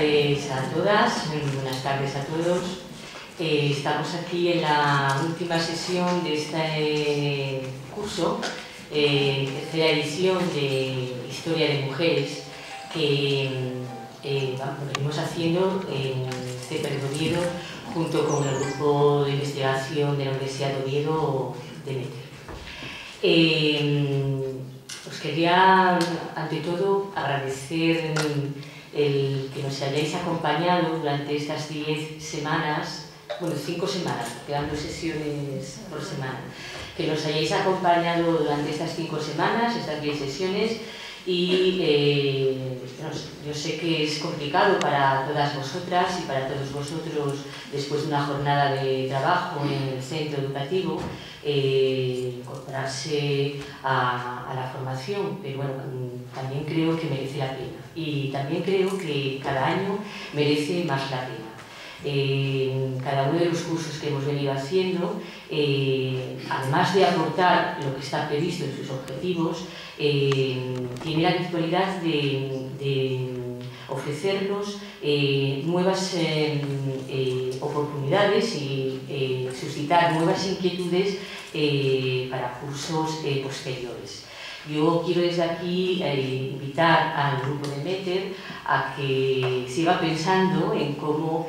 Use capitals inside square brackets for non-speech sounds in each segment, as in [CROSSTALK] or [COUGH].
tardes a todas, buenas tardes a todos. Eh, estamos aquí en la última sesión de este curso, eh, tercera edición de Historia de Mujeres, que eh, venimos haciendo en este Oviedo junto con el grupo de investigación de la Universidad de Oviedo de Meter. Eh, os quería, ante todo, agradecer el que nos hayáis acompañado durante estas 10 semanas, bueno, 5 semanas, quedando sesiones por semana, que nos hayáis acompañado durante estas 5 semanas, estas 10 sesiones, y eh, yo sé que es complicado para todas vosotras y para todos vosotros después de una jornada de trabajo en el centro educativo eh, incorporarse a, la formación, pero bueno, también creo que merece la pena y también creo que cada año merece más la pena. Eh, cada uno de los cursos que hemos venido haciendo, eh, además de aportar lo que está previsto en sus objetivos, tiene la virtualidad de, ofrecernos nuevas oportunidades y suscitar nuevas inquietudes eh, para cursos eh, posteriores. Yo quiero desde aquí eh, invitar al grupo de METER a que siga pensando en cómo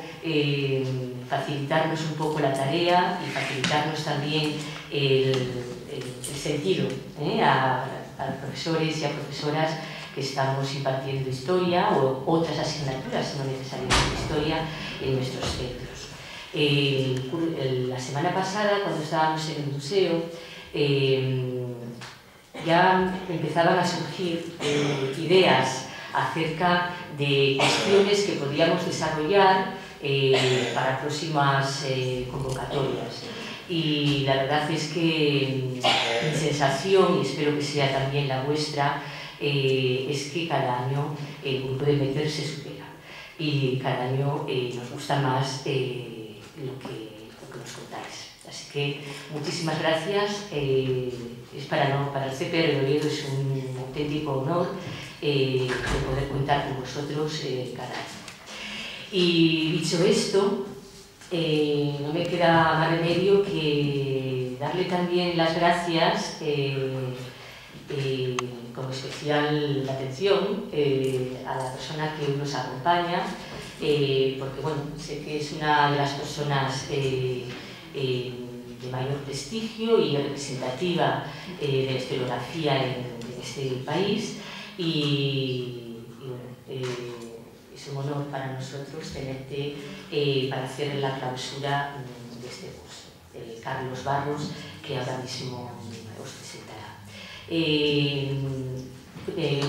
facilitarnos un poco la tarea y facilitarnos también el, sentido a, a profesores y a profesoras que estamos impartiendo historia o otras asignaturas, no necesariamente historia, en nuestros centros. La semana pasada, cuando estábamos en el museo, ya empezaban a surgir eh, ideas acerca de cuestiones que podíamos desarrollar eh, para próximas eh, convocatorias. Y la verdad es que mi sensación, y espero que sea también la vuestra, es que cada año el grupo de Meter se supera y cada año nos gusta más lo que, lo que nos contáis. Así que muchísimas gracias. Eh, es para, no, para el CPR de Oviedo es un auténtico honor eh, poder contar con vosotros eh, cada año. Y dicho esto, eh, no me queda más remedio que darle también las gracias con especial atención a la persona que nos acompaña, porque bueno, sé que es una de las personas eh, eh, de mayor prestigio y representativa de la historiografía en, este país y, bueno, es un honor para nosotros tenerte para hacer la clausura de este curso. Carlos Barros, que ahora mismo os presentará.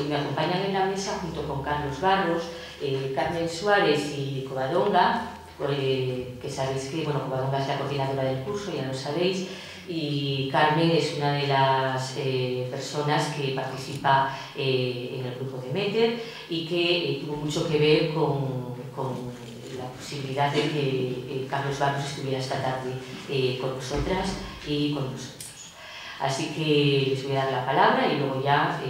me acompañan en la mesa junto con Carlos Barros, eh, Carmen Suárez y Covadonga, que sabéis que bueno, Covadonga es la coordinadora del curso, ya lo sabéis, y Carmen es una de las eh, personas que participa eh, en el grupo de METER y que eh, tuvo mucho que ver con, con la posibilidad de que Carlos Barros estuviera esta tarde con nosotras y con nosotros. Así que les voy a dar la palabra y luego ya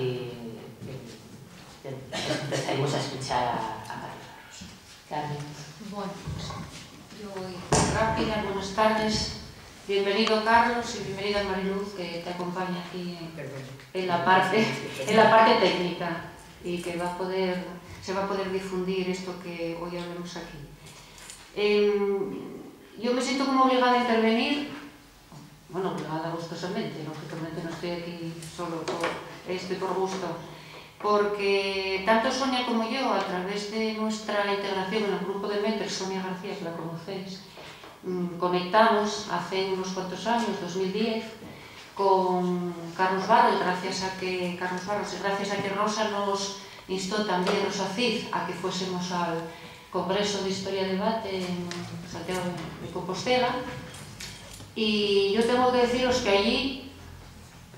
empezaremos a escuchar a, bueno, pues rápida, buenas tardes. Bienvenido Carlos y bienvenida Mariluz que te acompaña aquí en, la parte, en la parte técnica y que va a poder, se va a poder difundir esto que hoy hablamos aquí. Em, yo me siento como obligada a intervenir, bueno, obligada gustosamente, lógicamente no estoy aquí solo por, estoy por gusto, porque tanto Sonia como yo, a través de nuestra integración en el grupo de METER, Sonia García, que la conocéis, mm, conectamos hace unos cuantos años, 2010, con Carlos Barros, gracias a que Carlos Barros, gracias a que Rosa nos instó también, Rosa Cid, a que fuésemos al Congreso de Historia y Debate en Santiago de Compostela. Y yo tengo que deciros que allí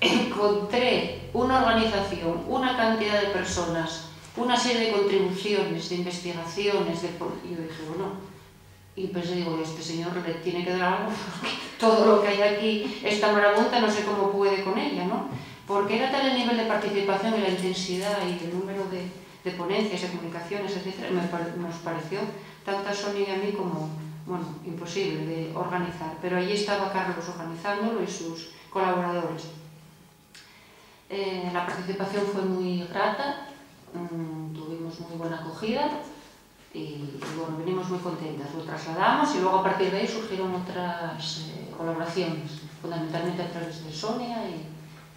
encontré una organización, una cantidad de personas, una serie de contribuciones, de investigaciones, de... y yo dije, bueno, y pensé, digo, este señor le tiene que dar algo, todo lo que hay aquí, esta marabunta, no sé cómo puede con ella, ¿no? Porque era tal el nivel de participación y la intensidad y el número de, de ponencias, de comunicaciones, etc., nos pareció tanto a Sonia y a mí como bueno, imposible de organizar. Pero allí estaba Carlos organizándolo y sus colaboradores. Eh, la participación fue muy grata, mmm, tuvimos muy buena acogida y, y, bueno, venimos muy contentas. Lo trasladamos y luego a partir de ahí surgieron otras eh, colaboraciones, fundamentalmente a través de Sonia y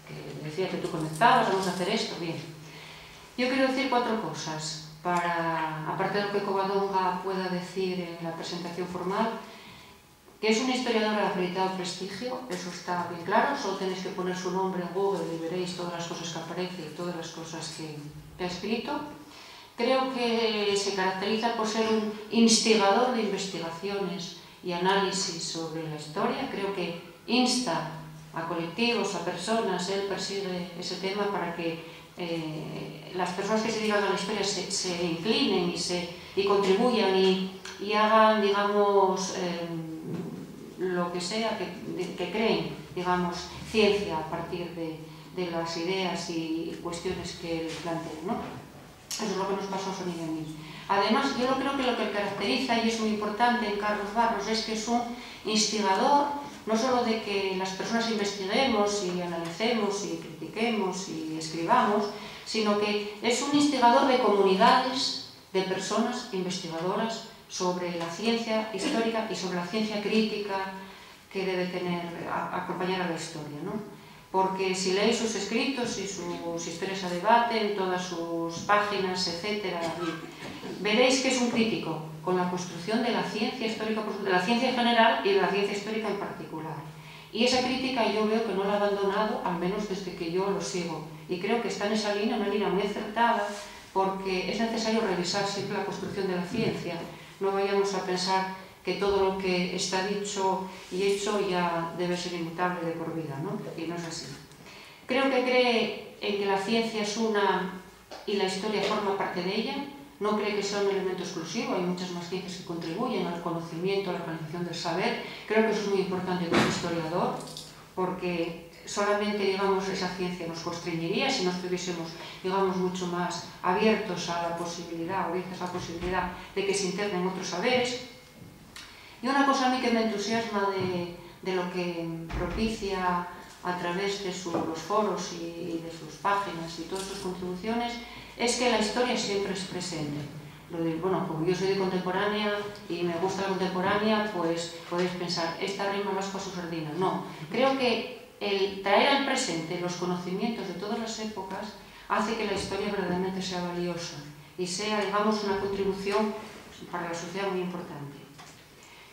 que decía que tú conectabas, vamos a hacer esto, bien. Yo quiero decir cuatro cosas para, aparte de lo que Covadonga pueda decir en la presentación formal, que es un historiador de acreditado prestigio, eso está bien claro, solo tenéis que poner su nombre en Google y veréis todas las cosas que aparece y todas las cosas que, ha escrito. Creo que se caracteriza por ser un instigador de investigaciones y análisis sobre la historia. Creo que insta a colectivos, a personas, él persigue ese tema para que eh, las personas que se dedican a la historia se, inclinen y, se, y contribuyan y, y hagan, digamos, eh, lo que sea que, creen, digamos, ciencia a partir de, de las ideas y cuestiones que él plantea, ¿no? Eso es lo que nos pasó a Sonia y a mí. Además, yo creo que lo que caracteriza, y es muy importante en Carlos Barros, es que es un instigador no solo de que las personas investiguemos y analicemos y critiquemos y escribamos, sino que es un instigador de comunidades de personas investigadoras sobre la ciencia histórica y sobre la ciencia crítica que debe tener, a, acompañar a la historia. ¿no? Porque si leéis sus escritos y sus historias a debate, en todas sus páginas, etc., veréis que es un crítico con la construcción de la ciencia histórica, de la ciencia en general y de la ciencia histórica en particular. Y esa crítica yo veo que no la ha abandonado, al menos desde que yo lo sigo. Y creo que está en esa línea, una línea muy acertada, porque es necesario revisar siempre la construcción de la ciencia. No vayamos a pensar que todo lo que está dicho y hecho ya debe ser inmutable de por vida, ¿no? Y no es así. Creo que cree en que la ciencia es una y la historia forma parte de ella, no cree que sea un elemento exclusivo, hay muchas más ciencias que contribuyen al conocimiento, a la organización del saber. Creo que eso es muy importante como historiador, porque solamente digamos, esa ciencia nos constreñiría si no estuviésemos digamos, mucho más abiertos a la posibilidad, abiertos a la posibilidad de que se internen otros saberes. Y una cosa a mí que me entusiasma de, lo que propicia a través de su, los foros y, de sus páginas y todas sus contribuciones es que la historia siempre es presente. Lo de, bueno, como yo soy de contemporánea y me gusta la contemporánea, pues podéis pensar, esta rima más a su sardina. No, creo que el traer al presente los conocimientos de todas las épocas hace que la historia verdaderamente sea valiosa y sea, digamos, una contribución para la sociedad muy importante.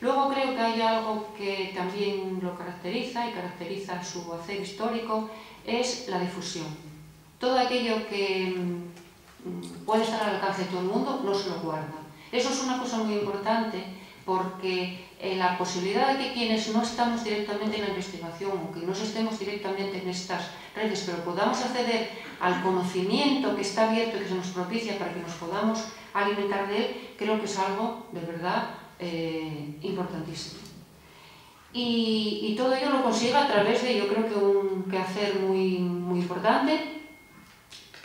Luego creo que hay algo que también lo caracteriza y caracteriza su hacer histórico, es la difusión. Todo aquello que puede estar al alcance de todo el mundo, no se lo guarda. Eso es una cosa muy importante porque eh, la posibilidad de que quienes no estamos directamente en la investigación o que no estemos directamente en estas redes, pero podamos acceder al conocimiento que está abierto y que se nos propicia para que nos podamos alimentar de él, creo que es algo de verdad eh, importantísimo. Y, y, todo ello lo consigue a través de, yo creo que un quehacer muy, muy importante,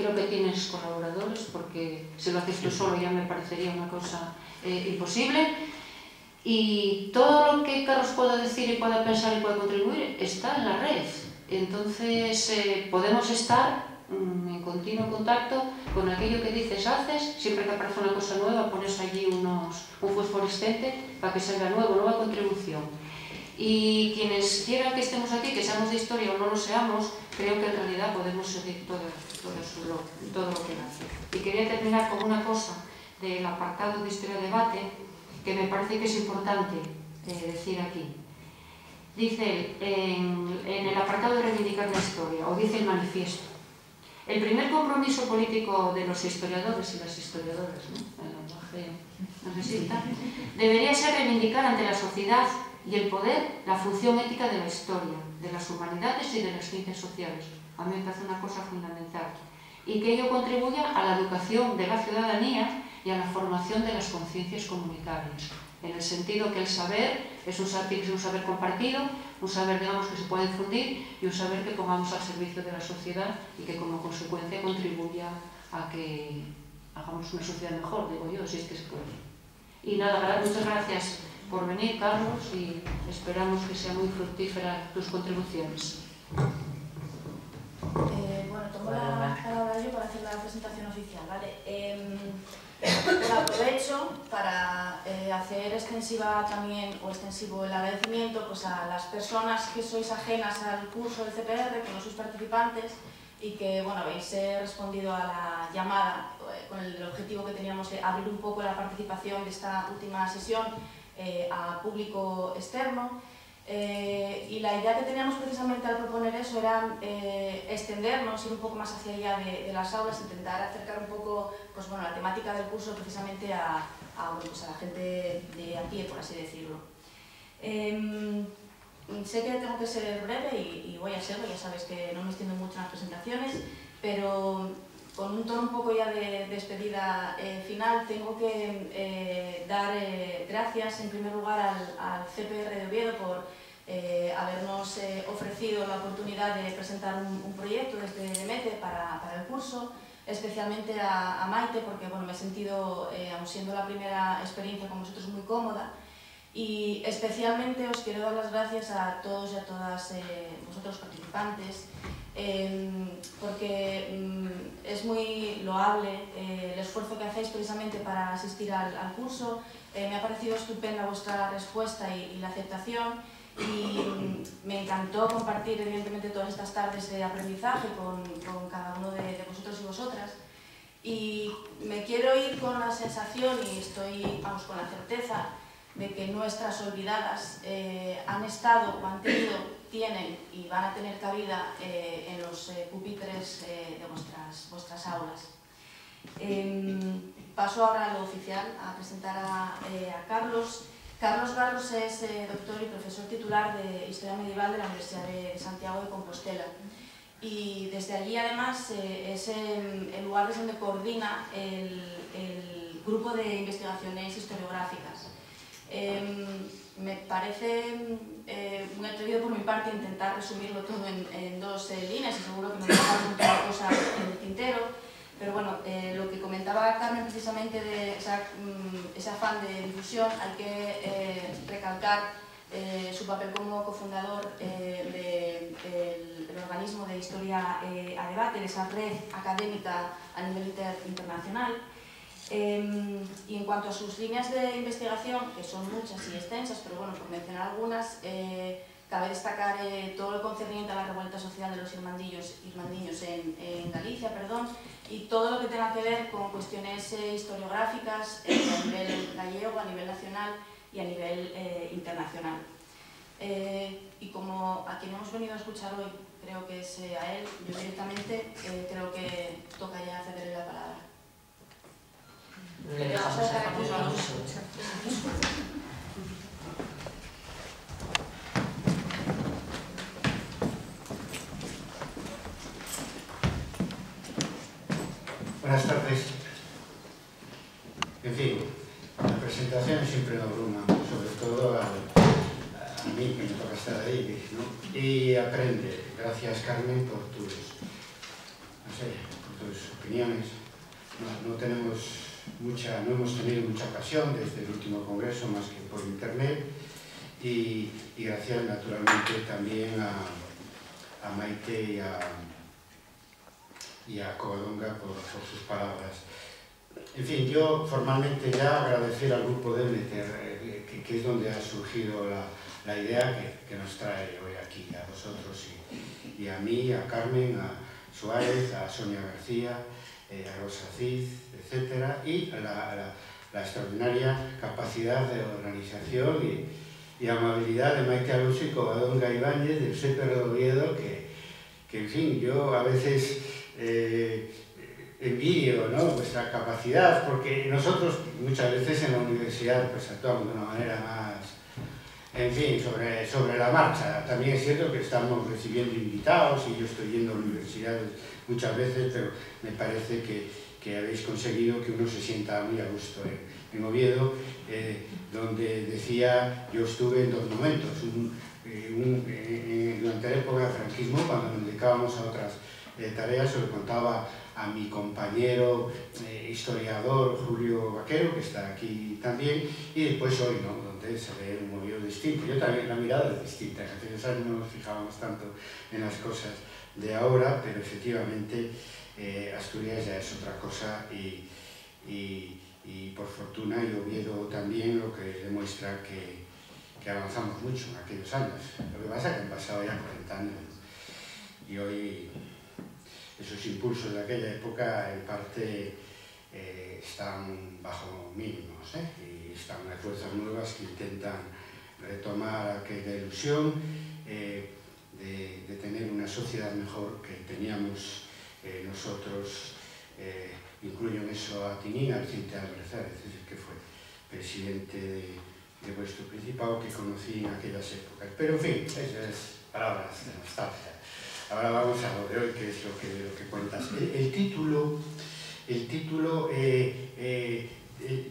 Creo que tienes colaboradores porque si lo haces tú solo ya me parecería una cosa eh, imposible. Y todo lo que Carlos pueda decir y pueda pensar y pueda contribuir está en la red. Entonces eh, podemos estar mm, en continuo contacto con aquello que dices, haces, siempre que aparece una cosa nueva pones allí unos, un fosforescente para que salga nuevo, nueva contribución. Y quienes quieran que estemos aquí, que seamos de historia o no lo seamos, creo que en realidad podemos seguir todo, todo, lo, todo lo que hace. Y quería terminar con una cosa del apartado de historia-debate que me parece que es importante eh, decir aquí. Dice en, el apartado de reivindicar la historia, o dice el manifiesto, el primer compromiso político de los historiadores y las historiadoras, ¿no? el lenguaje necesita, debería ser reivindicar ante la sociedad y el poder la función ética de la historia, de las humanidades y de las ciencias sociales. A mí me parece una cosa fundamental. Y que ello contribuya a la educación de la ciudadanía y a la formación de las conciencias comunitarias. En el sentido que el saber es un saber, es un saber compartido, un saber digamos, que se puede difundir y un saber que pongamos al servicio de la sociedad y que como consecuencia contribuya a que hagamos una sociedad mejor, digo yo, si es que se puede. Y nada, muchas gracias por venir, Carlos, y esperamos que sea muy fructífera tus contribuciones. Eh, bueno, tomo la palabra yo para hacer la presentación oficial, ¿vale? Eh, pues aprovecho para eh, hacer extensiva también, o extensivo el agradecimiento pues, a las personas que sois ajenas al curso del CPR, que no sois participantes, y que bueno, habéis eh, respondido a la llamada eh, con el objetivo que teníamos de abrir un poco la participación de esta última sesión a público externo. Eh, y la idea que teníamos precisamente al proponer eso era eh, extendernos, ir un poco más hacia allá de, las aulas, intentar acercar un poco pues, bueno, la temática del curso precisamente a, a, pues a la gente de a pie, por así decirlo. Eh, sé que tengo que ser breve y, y voy a serlo, ya sabes que no me extiendo mucho en las presentaciones, pero con un tono un poco ya de despedida eh, final, tengo que eh, dar eh, gracias en primer lugar al, al, CPR de Oviedo por eh, habernos eh, ofrecido la oportunidad de presentar un, un proyecto desde Demete para, para, el curso, especialmente a, a Maite porque bueno, me he sentido, eh, aun siendo la primera experiencia con vosotros, muy cómoda. Y especialmente os quiero dar las gracias a todos y a todas vosotros participantes eh, porque mm, es muy loable eh, el esfuerzo que hacéis precisamente para asistir al, al curso. Eh, me ha parecido estupenda vuestra respuesta y, y la aceptación y mm, me encantó compartir evidentemente todas estas tardes de aprendizaje con, con cada uno de, de, vosotros y vosotras. Y me quiero ir con la sensación, y estoy, vamos, con la certeza, de que nuestras olvidadas eh, han estado o han tenido tienen y van a tener cabida eh, en los eh, pupitres eh, de vuestras, vuestras aulas. Em, paso ahora a lo oficial, a presentar a, eh, a Carlos. Carlos Garros es eh, doctor y profesor titular de Historia Medieval de la Universidad de Santiago de Compostela. Y desde allí, además, eh, es el, el lugar desde donde coordina el, el grupo de investigaciones historiográficas. Eh, me parece eh, muy atrevido por mi parte intentar resumirlo todo en, en dos eh, líneas y seguro que me voy a dejar muchas cosas en el tintero, pero bueno, eh, lo que comentaba Carmen precisamente de esa, mm, ese afán de difusión, hay que eh, recalcar su papel como cofundador del de, organismo de historia a debate, de esa red académica a nivel inter, internacional, Eh, y en cuanto a sus líneas de investigación, que son muchas y extensas, pero bueno, por mencionar algunas, eh, cabe destacar eh, todo lo concerniente a la revuelta social de los irmandillos, en, en, Galicia, perdón, y todo lo que tenga que ver con cuestiones eh, historiográficas a nivel gallego, a nivel nacional y a nivel internacional. y como a quien hemos venido a escuchar hoy, creo que es a él, yo directamente creo que toca ya cederle la palabra. Le dejamos, a los Buenas tardes. En fin, la presentación siempre me abruma, sobre todo a, a mí que me toca estar ahí, ¿no? Y aprende. Gracias, Carmen, por tus, no sé, por tus opiniones. No, no tenemos mucha, no hemos tenido mucha ocasión desde el último congreso más que por internet y, y gracias naturalmente también a, a Maite y a, y a Covadonga por, por, sus palabras. En fin, yo formalmente ya agradecer al grupo de MTR, eh, que, que, es donde ha surgido la, la idea que, que, nos trae hoy aquí, a vosotros y, y a mí, a Carmen, a Suárez, a Sonia García, eh, a Rosa Cid, etc. Y la, la, la, extraordinaria capacidad de organización y, y amabilidad de Maite Alonso y Covadonga Ibáñez del CPR de Oviedo, que, que, en fin, yo a veces eh, envidio ¿no? vuestra capacidad, porque nosotros muchas veces en la universidad pues, actuamos de una manera más en fin, sobre, sobre la marcha. También es cierto que estamos recibiendo invitados y yo estoy yendo a universidades muchas veces, pero me parece que, que habéis conseguido que uno se sienta muy a gusto en, en Oviedo, eh, donde decía, yo estuve en dos momentos, un, eh, un, eh, durante la época del franquismo, cuando nos dedicábamos a otras eh, tareas, se lo contaba a mi compañero eh, historiador Julio Vaquero, que está aquí también, y después hoy, ¿no? donde se ve un movimiento distinto. Yo también, la mirada es distinta, en aquellos años no nos fijábamos tanto en las cosas de ahora, pero efectivamente eh, Asturias ya es otra cosa y, y, y, por fortuna y Oviedo también lo que demuestra que, que avanzamos mucho en aquellos años. Lo que pasa es que han pasado ya 40 años y hoy esos impulsos de aquella época en parte eh, están bajo mínimos ¿eh? y están las fuerzas nuevas que intentan retomar aquella ilusión de, de, tener una sociedad mejor que teníamos nosotros, eh, incluyo en eso a Tinina, Vicente Álvarez que fue presidente de, vuestro principado que conocí en aquellas épocas. Pero en fin, esas palabras de nostalgia. Ahora vamos a lo de hoy, que es lo que, lo que cuentas. El, título, el título eh, eh, eh,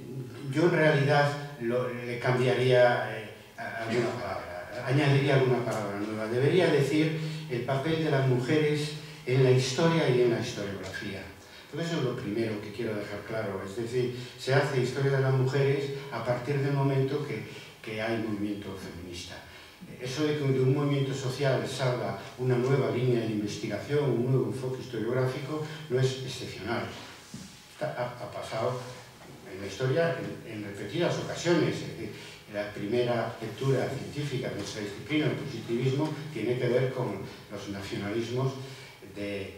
yo en realidad lo, cambiaría alguna palabra, añadiría alguna palabra nueva. Debería decir el papel de las mujeres en la historia y en la historiografía. Entonces eso es lo primero que quiero dejar claro, es decir, se hace historia de las mujeres a partir del momento que, que hay movimiento feminista eso de que de un movimiento social salga una nueva línea de investigación, un nuevo enfoque historiográfico, no es excepcional. Ha, ha, pasado en la historia en, en repetidas ocasiones. La primera lectura científica de esa disciplina, el positivismo, tiene que ver con los nacionalismos eh,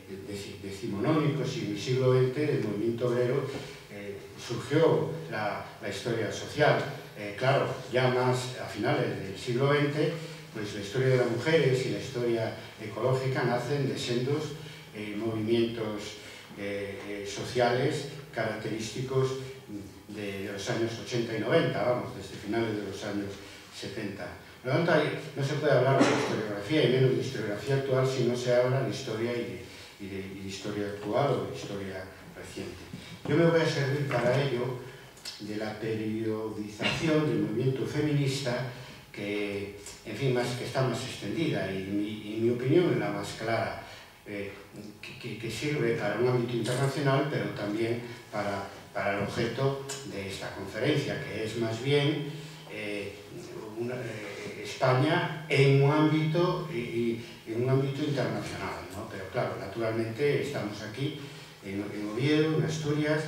decimonónicos y en el siglo XX del movimiento obrero eh, surgió la, la, historia social. Eh, claro, ya más a finales del siglo XX, pues la historia de las mujeres y la historia ecológica nacen de sendos eh, movimientos eh, eh sociales característicos de, de los años 80 y 90, vamos, desde finales de los años 70. Por lo tanto, no se puede hablar de historiografía y menos de historiografía actual si no se habla de historia y de, y de, y historia actual o de historia reciente. Yo me voy a servir para ello de la periodización del movimiento feminista que, en fin, más, que está más extendida y, y, en mi opinión es la más clara, eh, que, que, sirve para un ámbito internacional, pero también para, para el objeto de esta conferencia, que es más bien eh, una, eh, España en un ámbito, en un ámbito internacional. ¿no? Pero claro, naturalmente estamos aquí en, en Oviedo, en Asturias,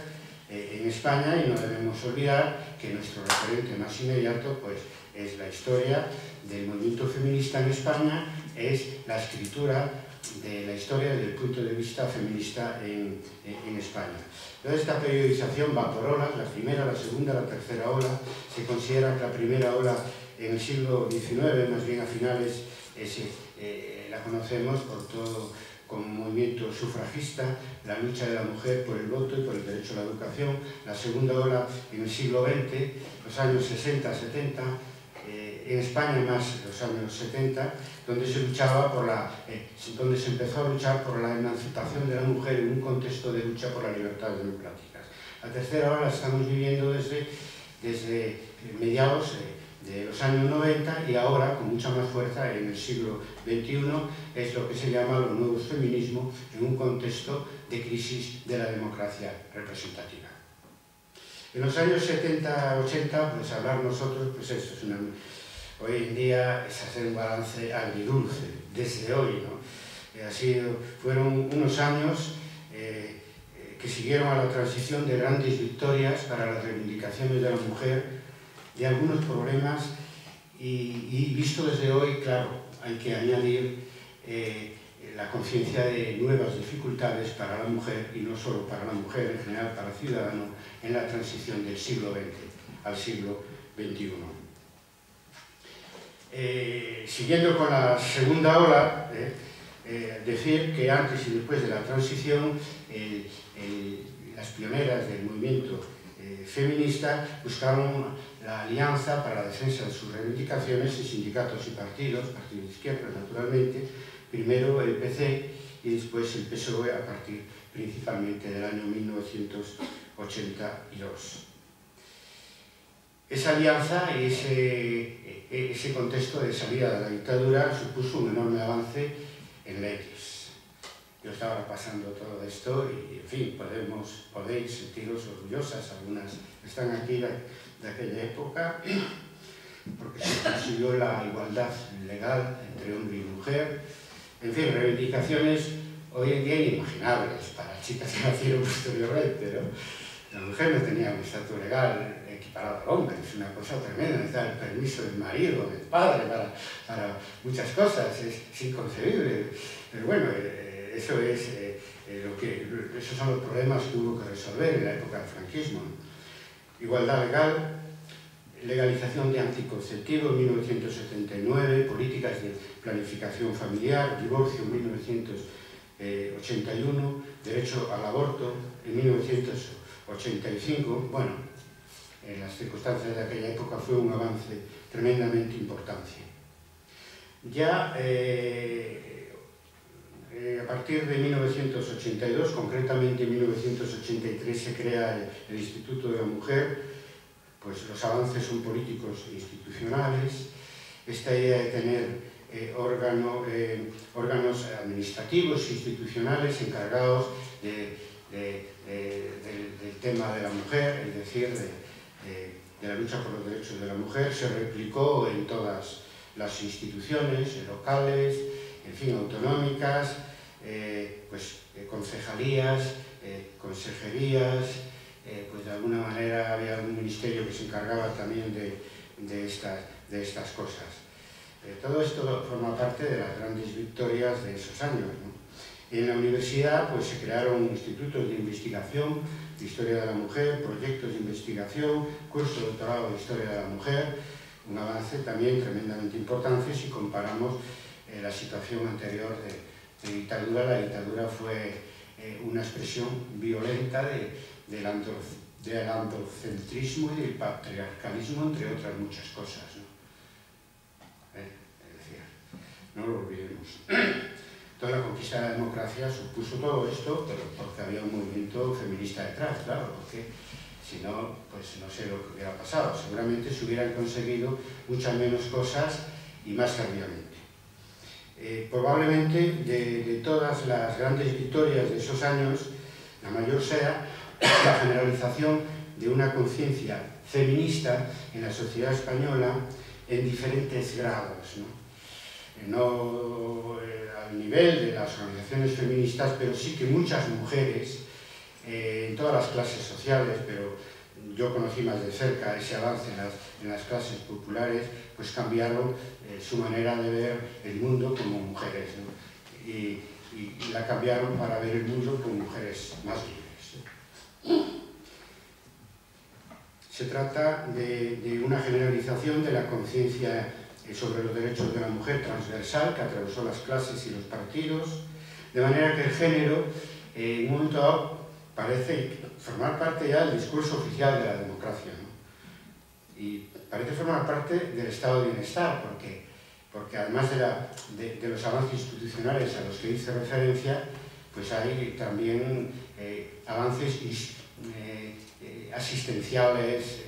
eh, en España y no debemos olvidar que nuestro referente más inmediato pues, es la historia del movimiento feminista en España, es la escritura de la historia desde el punto de vista feminista en, en, España. Entonces esta periodización va por olas, la primera, la segunda, la tercera ola. Se considera que la primera ola en el siglo XIX, más bien a finales, es, eh, la conocemos por todo como movimiento sufragista, la lucha de la mujer por el voto y por el derecho a la educación, la segunda ola en el siglo XX, los años 60, 70, eh, en España más los años 70, donde se luchaba por la, eh, donde se empezó a luchar por la emancipación de la mujer en un contexto de lucha por las libertades democráticas. La tercera ola la estamos viviendo desde, desde mediados de los años 90 y ahora con mucha más fuerza en el siglo XXI es lo que se llama los nuevos feminismos en un contexto de crisis de la democracia representativa. En los años 70-80, pues hablar nosotros, pues eso es una... Hoy en día es hacer un balance agridulce, desde hoy, ¿no? Eh, ha sido, fueron unos años eh, eh, que siguieron a la transición de grandes victorias para las reivindicaciones de la mujer de algunos problemas y, visto desde hoy, claro, hay que añadir eh, la conciencia de nuevas dificultades para la mujer y no solo para la mujer, en general para el ciudadano, en la transición del siglo XX al siglo XXI. Eh, siguiendo con la segunda ola, eh, decir que antes y después de la transición, las pioneras del movimiento feminista buscaron la alianza para la defensa de sus reivindicaciones en sindicatos y partidos, partidos de izquierda naturalmente, primero el PC y después el PSOE a partir principalmente del año 1982. Esa alianza y ese, ese contexto de salida de la dictadura supuso un enorme avance en X. yo estaba repasando todo esto y, en fin, podemos, podéis sentiros orgullosas, algunas están aquí de, aquella época, [CLEARS THROAT] porque se consiguió la igualdad legal entre hombre y mujer, en fin, reivindicaciones hoy en día inimaginables para chicas que nacieron posteriormente, pero la mujer no tenía un estatus legal equiparado al hombre, es una cosa tremenda, necesita el permiso del marido, del padre, para, muchas cosas, es, es inconcebible, pero bueno, eh, eso es eh, eh, lo que, esos son los problemas que hubo que resolver en la época del franquismo. Igualdad legal, legalización de anticonceptivos en 1979, políticas de planificación familiar, divorcio en 1981, derecho al aborto en 1985. Bueno, en las circunstancias de aquella época fue un avance tremendamente importante. Ya eh, eh, a partir de 1982, concretamente en 1983, se crea el, Instituto de la Mujer, pues los avances son políticos e institucionales, esta idea de tener eh, eh, órganos administrativos e institucionales encargados de, de, de, del, del tema de la mujer, es decir, de, la lucha por los derechos de la mujer, se replicó en todas las instituciones locales, en fin, autonómicas, eh, pues eh, concejalías, eh, consejerías, pues de alguna manera había un ministerio que se encargaba también de, de, estas, de estas cosas. Todo esto forma parte de las grandes victorias de esos años. en la universidad pues, se crearon institutos de investigación de historia de la mujer, proyectos de investigación, cursos de doctorado de historia de la mujer, un avance también tremendamente importante si comparamos eh, la situación anterior de, dictadura. La dictadura fue eh, una expresión violenta de, del, andro, del androcentrismo y del patriarcalismo, entre otras muchas cosas. ¿no? ¿Eh? Decir, no lo olvidemos. [CLEARS THROAT] Toda la conquista de la democracia supuso todo esto, pero porque había un movimiento feminista detrás, claro, porque si no, pues no sé lo que hubiera pasado. Seguramente se hubieran conseguido muchas menos cosas y más tardíamente. Eh, probablemente de, todas las grandes victorias de esos años, la mayor sea la generalización de una conciencia feminista en la sociedad española en diferentes grados. ¿no? Eh, no eh, al nivel de las organizaciones feministas, pero sí que muchas mujeres, en todas las clases sociales, pero yo conocí más de cerca ese avance en las, en las clases populares, pues cambiaron eh, su manera de ver el mundo como mujeres. Y, la cambiaron para ver el mundo como mujeres más libres. Se trata de, una generalización de la conciencia eh, sobre los derechos de la mujer transversal que atravesó las clases y los partidos, de manera que el género eh, en un momento dado parece formar parte ya del discurso oficial de la democracia. Parece formar parte del estado de bienestar, porque, porque además de, de, de los avances institucionales a los que hice referencia, pues hay también eh, avances eh, eh, asistenciales,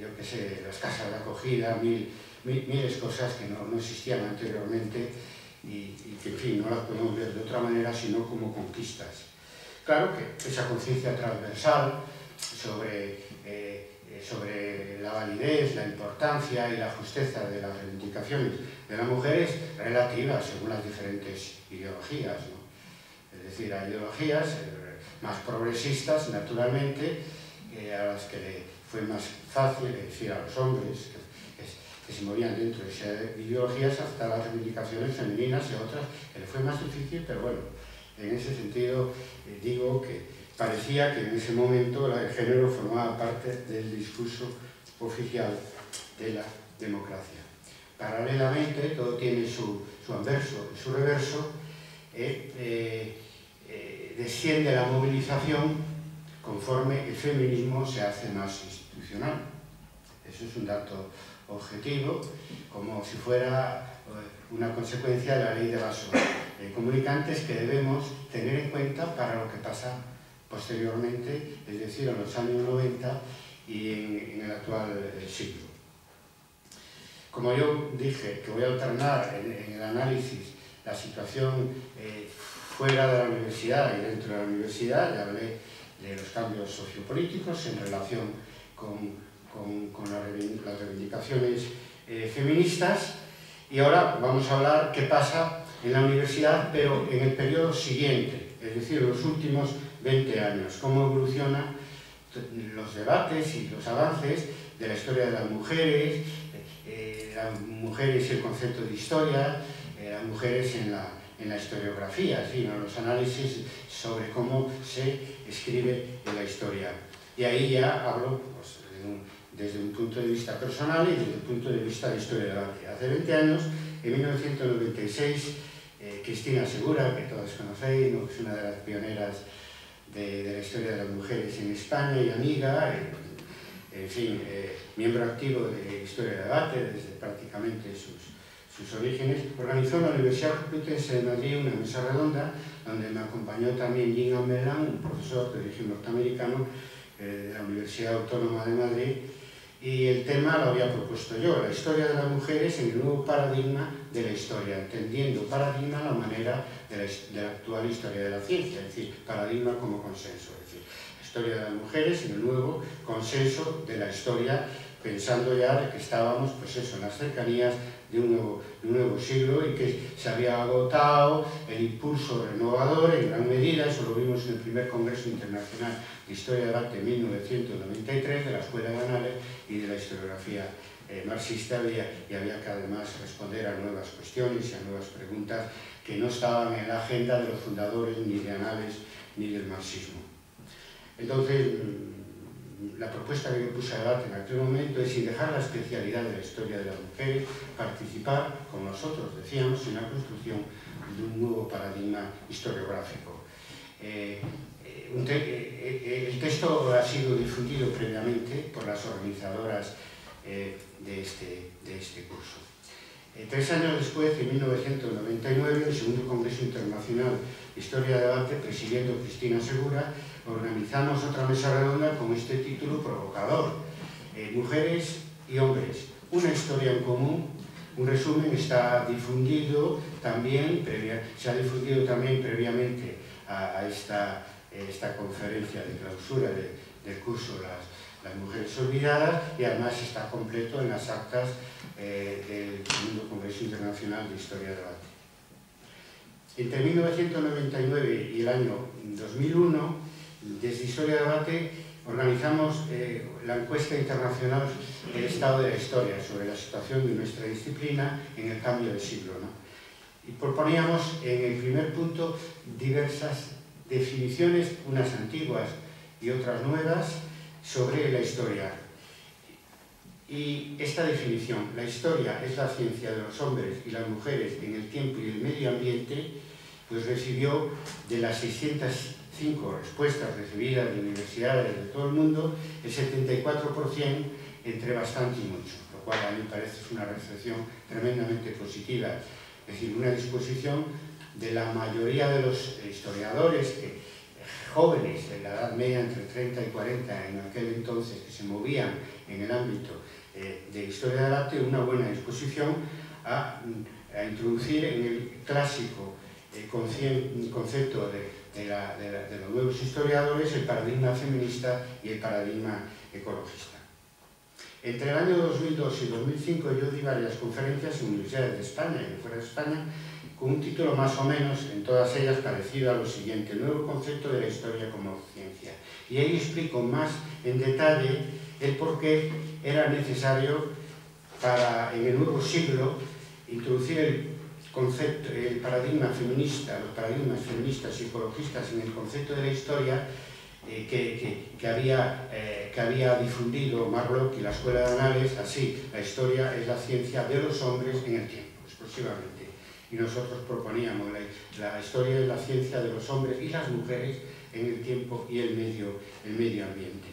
yo qué sé, las casas de acogida, mil, mil, miles cosas que no, existían anteriormente y, que, en fin, no las podemos ver de otra manera sino como conquistas. Claro que esa conciencia transversal sobre, sobre la validez, la importancia y la justeza de las reivindicaciones de la mujer es relativa según las diferentes ideologías. Es decir, hay ideologías eh, más progresistas, naturalmente, eh, a las que le fue más fácil, decir, a los hombres que, se movían dentro de esas ideologías, hasta las reivindicaciones femeninas y otras, que le fue más difícil, pero bueno, en ese sentido eh, digo que parecía que en ese momento el género formaba parte del discurso oficial de la democracia. Paralelamente, todo tiene su, su anverso y su reverso, eh, eh, eh, desciende la movilización conforme el feminismo se hace más institucional. Eso es un dato objetivo, como si fuera una consecuencia de la ley de vasos comunicantes que debemos tener en cuenta para lo que pasa posteriormente, es decir, en los años 90 y en, el actual eh, siglo. Como yo dije que voy a alternar en, en el análisis la situación eh, fuera de la universidad y dentro de la universidad, ya hablé de los cambios sociopolíticos en relación con, con, con las reivindicaciones eh, feministas y ahora vamos a hablar qué pasa en la universidad, pero en el periodo siguiente, es decir, los últimos 20 años, cómo evoluciona los debates y los avances de la historia de las mujeres, eh, las mujeres y el concepto de historia, eh, las mujeres en la, en la historiografía, sino los análisis sobre cómo se escribe en la historia. Y ahí ya hablo pues, de un, desde un punto de vista personal y desde el punto de vista de historia del arte. Hace 20 años, en 1996, eh, Cristina Segura, que todos conocéis, ¿no? es una de las pioneras de, de la historia de las mujeres en España y amiga, en, en fin, eh, miembro activo de Historia de Debate desde prácticamente sus, sus orígenes, organizó en la Universidad Complutense de Madrid una mesa redonda donde me acompañó también Jim Amelan, un profesor de origen norteamericano eh, de la Universidad Autónoma de Madrid, y el tema lo había propuesto yo, la historia de las mujeres en el nuevo paradigma de la historia, entendiendo paradigma la manera de la, de la actual historia de la ciencia, es decir, paradigma como consenso, es decir, la historia de las mujeres en el nuevo consenso de la historia, pensando ya que estábamos pues eso, en las cercanías de un novo, de un novo siglo e que se había agotado el impulso renovador en gran medida, eso lo vimos en el primer Congreso Internacional de Historia del Arte 1993 de la Escuela de Anales y de la Historiografía eh, marxista había, y había que además responder a nuevas cuestiones y a nuevas preguntas que no estaban en la agenda de los fundadores ni de Anales ni del marxismo. Entonces, la propuesta que me puse a debate en aquel momento es si dejar la especialidad de la historia de las mujeres, participar con nosotros, decíamos, en la construcción de un nuevo paradigma historiográfico. Eh, eh te eh, eh, el texto ha sido difundido previamente por las organizadoras eh, de, este, de este curso. Eh, tres años después, en 1999, el segundo Congreso Internacional de Historia de Debate, presidiendo Cristina Segura, organizamos otra mesa redonda con este título provocador, eh, Mujeres y Hombres, una historia en común. Un resumen está difundido también, previa, se ha difundido también previamente a, esta, esta conferencia de clausura de, del curso Las, las Mujeres Olvidadas y además está completo en las actas eh, del Internacional de Historia del Arte. Entre 1999 y el año 2001, desde Historia del Arte organizamos eh, la encuesta internacional del estado de la historia sobre la situación de nuestra disciplina en el cambio de siglo. ¿no? Y proponíamos en el primer punto diversas definiciones, unas antiguas y otras nuevas, sobre la historia. Y esta definición, la historia es la ciencia de los hombres y las mujeres en el tiempo y el medio ambiente, pues recibió de las 605 respuestas recibidas de universidades de todo el mundo, el 74% entre bastante y mucho, lo cual a mí me parece una recepción tremendamente positiva, es decir, una disposición de la mayoría de los historiadores que jóvenes de la edad media entre 30 y 40 en aquel entonces que se movían en el ámbito eh, de historia del arte, una buena disposición a, a introducir en el clásico eh, concepto de, de, la, de, la, de los nuevos historiadores el paradigma feminista y el paradigma ecologista. Entre el año 2002 y 2005 yo di varias conferencias en universidades de España y fuera de España con un título más o menos, en todas ellas parecido a lo siguiente, el nuevo concepto de la historia como ciencia. Y ahí explico más en detalle el por qué era necesario para, en el nuevo siglo, introducir el concepto, el paradigma feminista, los paradigmas feministas y ecologistas en el concepto de la historia eh, que, que, que, había, eh, que había difundido Marlock y la Escuela de Anales, así, la historia es la ciencia de los hombres en el tiempo, exclusivamente y nosotros proponíamos la, la historia de la ciencia de los hombres y las mujeres en el tiempo y el medio, el medio ambiente.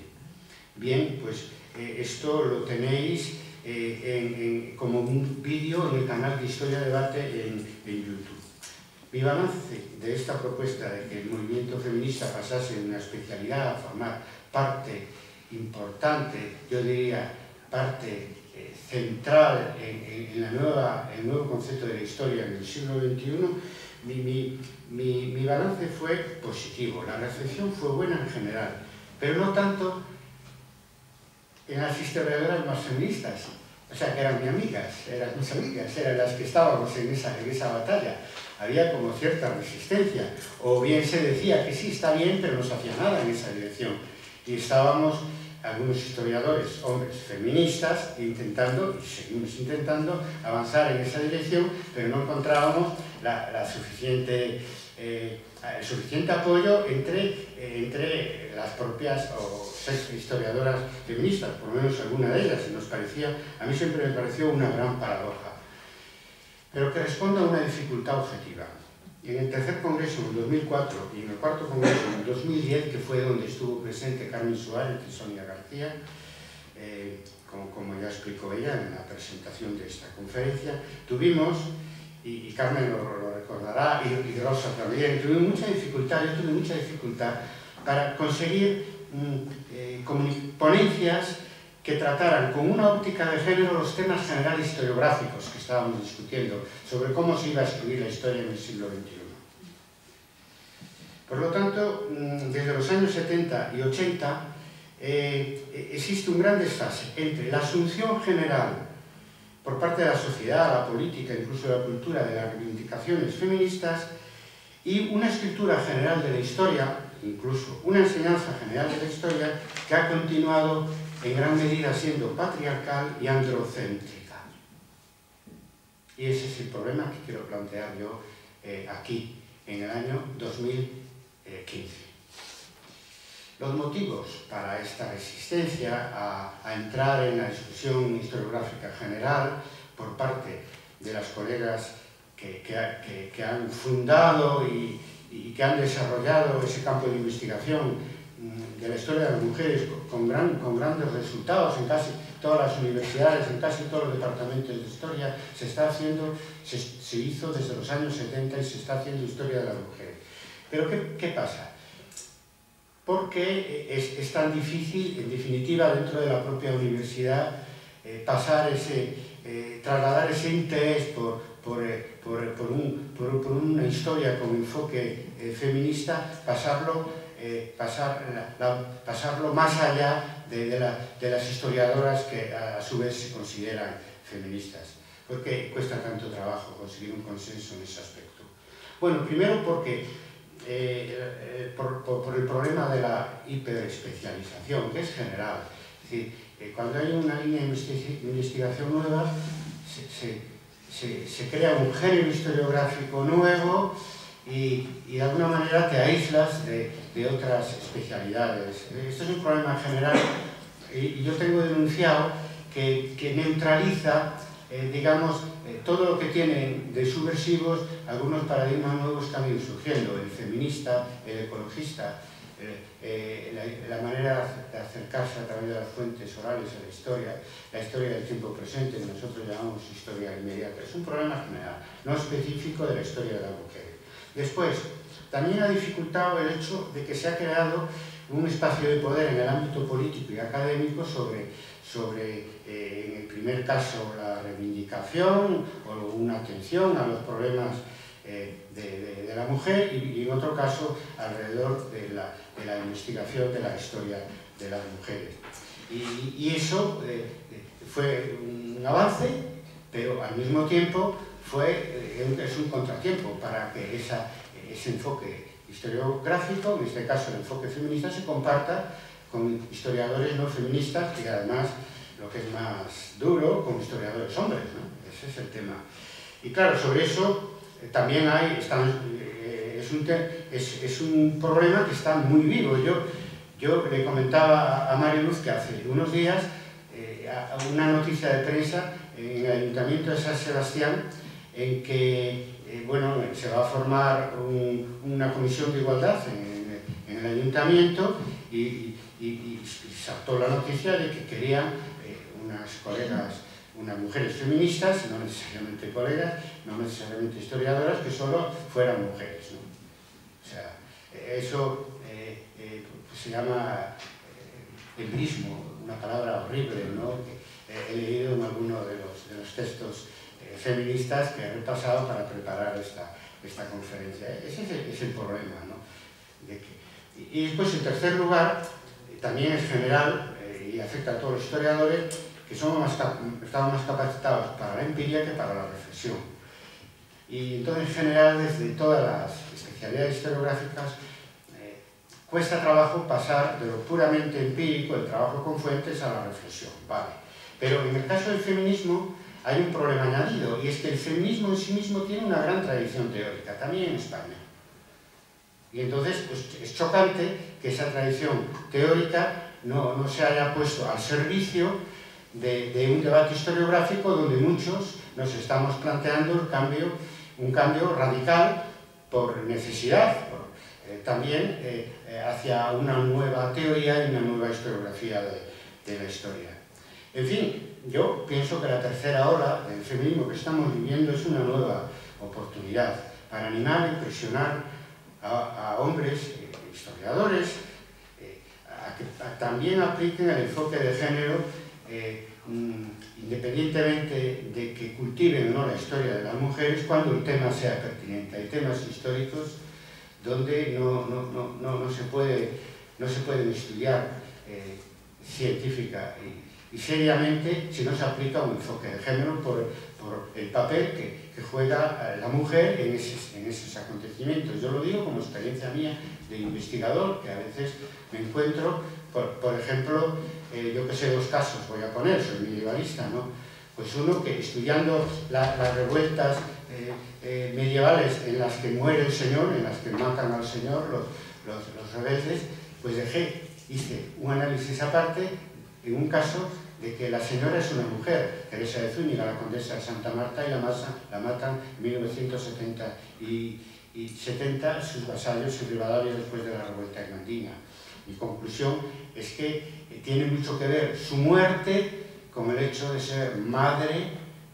Bien, pues eh, esto lo tenéis eh, en, en, como un vídeo en el canal de Historia Debate en, en YouTube. Mi balance de esta propuesta de que el movimiento feminista pasase de una especialidad a formar parte importante, yo diría parte central en, en, la nueva, el nuevo concepto de la historia en el siglo XXI, mi, mi, mi, mi balance fue positivo, la recepción fue buena en general, pero no tanto en las historiadoras más feministas, o sea, que eran mis amigas, eran mis amigas, eran las que estábamos en esa, en esa batalla. Había como cierta resistencia, o bien se decía que sí, está bien, pero no se hacía nada en esa dirección. Y estábamos algunos historiadores, hombres feministas, intentando, y seguimos intentando, avanzar en esa dirección, pero no encontrábamos la, la suficiente, eh, el suficiente apoyo entre, entre las propias o seis historiadoras feministas, por lo menos alguna de ellas, y nos parecía, a mí siempre me pareció una gran paradoja, pero que responde a una dificultad objetiva. En el tercer congreso, en 2004, y en el cuarto congreso, en 2010, que fue donde estuvo presente Carmen Suárez y Sonia García, eh, como, como, ya explicó ella en la presentación de esta conferencia, tuvimos, y, Carmen lo, recordará, y, y, Rosa también, tuvimos mucha dificultad, yo tuve mucha dificultad para conseguir mm, eh, ponencias que trataran con una óptica de género los temas generales historiográficos que estábamos discutiendo sobre cómo se iba a escribir la historia en el siglo XXI. Por lo tanto, mm, desde los años 70 y 80 eh, existe un gran desfase entre la asunción general por parte de la sociedad, la política, incluso la cultura de las reivindicaciones feministas y una escritura general de la historia, incluso una enseñanza general de la historia que ha continuado en gran medida siendo patriarcal y androcéntrica. Y ese es el problema que quiero plantear yo eh, aquí, en el año 2015. Los motivos para esta resistencia a, entrar en la discusión historiográfica general por parte de las colegas que, han fundado y, que han desarrollado ese campo de investigación de la historia de las mujeres con, gran, con grandes resultados en casi todas las universidades, en casi todos los departamentos de historia, se está haciendo, se, hizo desde los años 70 y se está haciendo historia de las mujeres. Pero ¿qué, qué pasa? Porque es, es, tan difícil, en definitiva, dentro de la propia universidad, eh, pasar ese, eh, trasladar ese interés por, por, eh, por, por, un, una historia con enfoque eh, feminista, pasarlo eh, pasar, la, pasarlo más allá de, de, la, de, las historiadoras que a, a, su vez se consideran feministas. ¿Por qué cuesta tanto trabajo conseguir un consenso en ese aspecto? Bueno, primero porque eh, eh, por, el problema de la hiperespecialización, que es general. Es decir, eh, cuando hay una línea de investigación nueva, se, se, crea un género historiográfico nuevo, y, de alguna manera te aíslas de, de, otras especialidades. Esto es un problema general y, yo tengo denunciado que, que neutraliza, digamos, eh, todo lo que tienen de subversivos algunos paradigmas nuevos que surgiendo, el feminista, el ecologista, eh, la, la, manera de acercarse a través de las fuentes orales a la historia, la historia del tiempo presente, que nosotros llamamos historia inmediata. Es un problema general, no específico de la historia de la mujer. Después, también ha dificultado el hecho de que se ha creado un espacio de poder en el ámbito político y académico sobre, sobre eh, en el primer caso, la reivindicación o una atención a los problemas eh, de, de, la mujer y, en otro caso alrededor de la, de la, investigación de la historia de las mujeres. Y, eso eh, fue un avance, pero al mismo tiempo fue, es un contratiempo para que esa, ese enfoque historiográfico, en este caso el enfoque feminista, se comparta con historiadores no feministas y además, lo que es más duro, con historiadores hombres. ¿no? Ese es el tema. Y claro, sobre eso eh, también hay, están, eh, es, un es, es, un problema que está muy vivo. Yo, yo le comentaba a Mario Luz que hace unos días eh, una noticia de prensa en el Ayuntamiento de San Sebastián en que eh, bueno, se va a formar un, una comisión de igualdad en, el ayuntamiento y, y, y, saltó la noticia de que querían unas colegas, unas mujeres feministas, no necesariamente colegas, no necesariamente historiadoras, que solo fueran mujeres. ¿no? O sea, eso eh, eh se llama eh, embrismo, una palabra horrible, ¿no? que he leído en alguno de los, de los textos feministas que he repasado para preparar esta, esta conferencia. Ese es el, es el problema, ¿no? De que, y después, en tercer lugar, también es general eh, y afecta a todos los historiadores, que somos más, estamos más capacitados para la empiria que para la reflexión. Y entonces, en general, desde todas las especialidades historiográficas, eh, cuesta trabajo pasar de lo puramente empírico, el trabajo con fuentes, a la reflexión. Vale. Pero en el caso del feminismo hay un problema añadido, y es que el feminismo en sí mismo tiene una gran tradición teórica, también en España. Y entonces pues, es chocante que esa tradición teórica no, no se haya puesto al servicio de, de, un debate historiográfico donde muchos nos estamos planteando el cambio, un cambio radical por necesidad, por, eh, también eh, eh, hacia una nueva teoría y una nueva historiografía de, de, la historia. En fin, yo pienso que la tercera ola del feminismo que estamos viviendo es una nueva oportunidad para animar y presionar a, a hombres, eh, historiadores, eh, a que a, también apliquen el enfoque de género eh, independientemente de que cultiven o no la historia de las mujeres cuando el tema sea pertinente. Hay temas históricos donde no, no, no, no, se, puede, no se pueden estudiar eh, científica y, seriamente si no se aplica un enfoque de género por, por el papel que, que juega la mujer en esos, en esos acontecimientos. Yo lo digo como experiencia mía de investigador, que a veces me encuentro, por, por ejemplo, eh, yo que sé dos casos voy a poner, soy medievalista, ¿no? Pues uno que estudiando la, las revueltas eh, eh, medievales en las que muere el Señor, en las que matan al Señor los, los, rebeldes, pues dejé, hice un análisis aparte en un caso de que la señora es una mujer, Teresa de Zúñiga, la condesa de Santa Marta, y la, masa, la matan en 1970 y, y 70 sus vasallos en Rivadavia después de la revuelta irlandina. Mi conclusión es que tiene mucho que ver su muerte con el hecho de ser madre,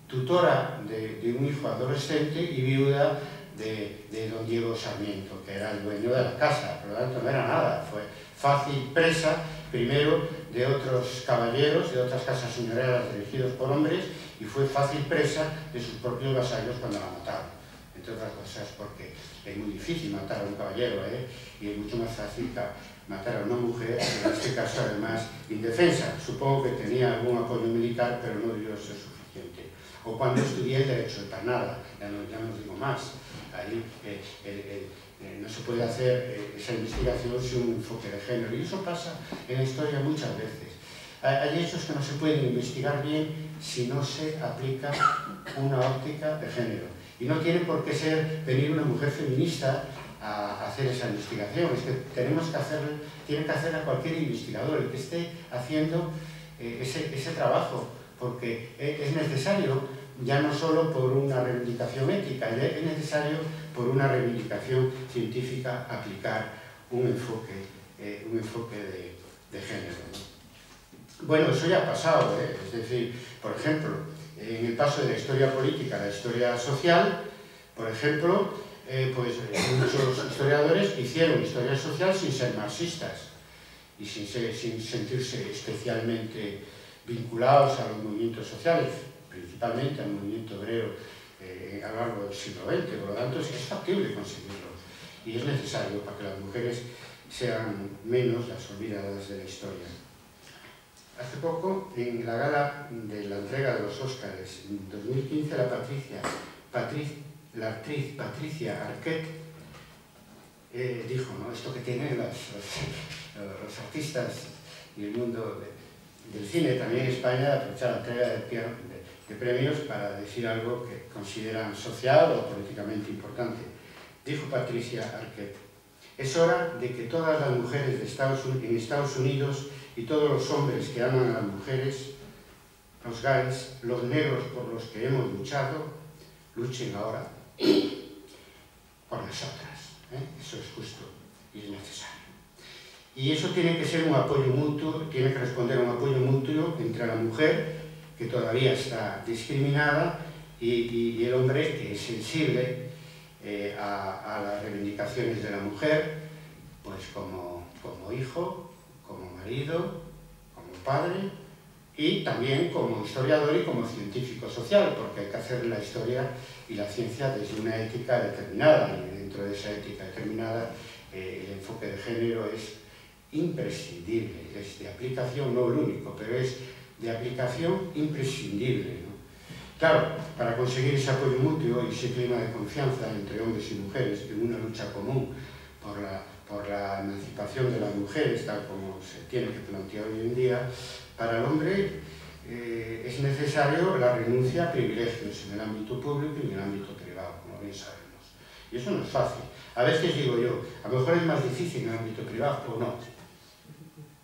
tutora de, de un hijo adolescente y viuda de, de, don Diego Sarmiento, que era el dueño de la casa, por lo tanto no era nada, fue fácil presa primero de otros caballeros, de otras casas señoriales dirigidos por hombres, y fue fácil presa de sus propios vasallos cuando la mataron. Entre otras cosas porque es muy difícil matar a un caballero, ¿eh? y es mucho más fácil matar a unha mujer, neste caso, además, indefensa. Supongo que tenía algún apoio militar, pero non debió ser suficiente. O cuando estudié derecho, de Panada, ya no, ya no digo más. Ahí, eh, el, el, eh, no se puede hacer eh, esa investigación sin un enfoque de género. Y eso pasa en la historia muchas veces. Hay hechos que no se pueden investigar bien si no se aplica una óptica de género. Y no tiene por qué ser venir una mujer feminista a hacer esa investigación. Es que tenemos que hacer, tiene que hacer a cualquier investigador, el que esté haciendo eh, ese, ese trabajo, porque es necesario ya no solo por una reivindicación ética, es necesario por una reivindicación científica aplicar un enfoque, eh, un enfoque de, de género. ¿no? Bueno, eso ya ha pasado, ¿eh? es decir, por ejemplo, en el paso de la historia política a la historia social, por ejemplo, eh, pues muchos historiadores hicieron historia social sin ser marxistas y sin, sin sentirse especialmente vinculados a los movimientos sociales principalmente al movimiento obrero eh, a lo largo del siglo XX, por lo tanto es, factible conseguirlo y es necesario para que las mujeres sean menos las olvidadas de la historia. Hace poco, en la gala de la entrega de los Óscares en 2015, la, Patricia, Patric, la actriz Patricia Arquette eh, dijo, ¿no? esto que tienen los, los, [LAUGHS] los artistas y el mundo de, del cine, también en España, aprovechar la entrega de, de de premios para decir algo que consideran social o políticamente importante. Dijo Patricia Arquette, es hora de que todas las mujeres de Estados en Estados Unidos y todos los hombres que aman a las mujeres, los gays, los negros por los que hemos luchado, luchen ahora [COUGHS] por nosotras. ¿eh? Eso es justo y es necesario. Y eso tiene que ser un apoyo mutuo, tiene que responder a un apoyo mutuo entre la mujer que todavía está discriminada y, y, y el hombre que es sensible eh, a, a, las reivindicaciones de la mujer, pues como, como hijo, como marido, como padre y también como historiador y como científico social, porque hay que hacer la historia y la ciencia desde una ética determinada y dentro de esa ética determinada eh, el enfoque de género es imprescindible, es de aplicación, no el único, pero es de aplicación imprescindible. ¿no? Claro, para conseguir ese apoyo mutuo y ese clima de confianza entre hombres y mujeres en una lucha común por la, por la emancipación de las mujeres, tal como se tiene que plantear hoy en día, para el hombre eh, es necesario la renuncia a privilegios en el ámbito público y en el ámbito privado, como bien sabemos. Y eso no es fácil. A veces digo yo, a lo mejor es más difícil en el ámbito privado o no,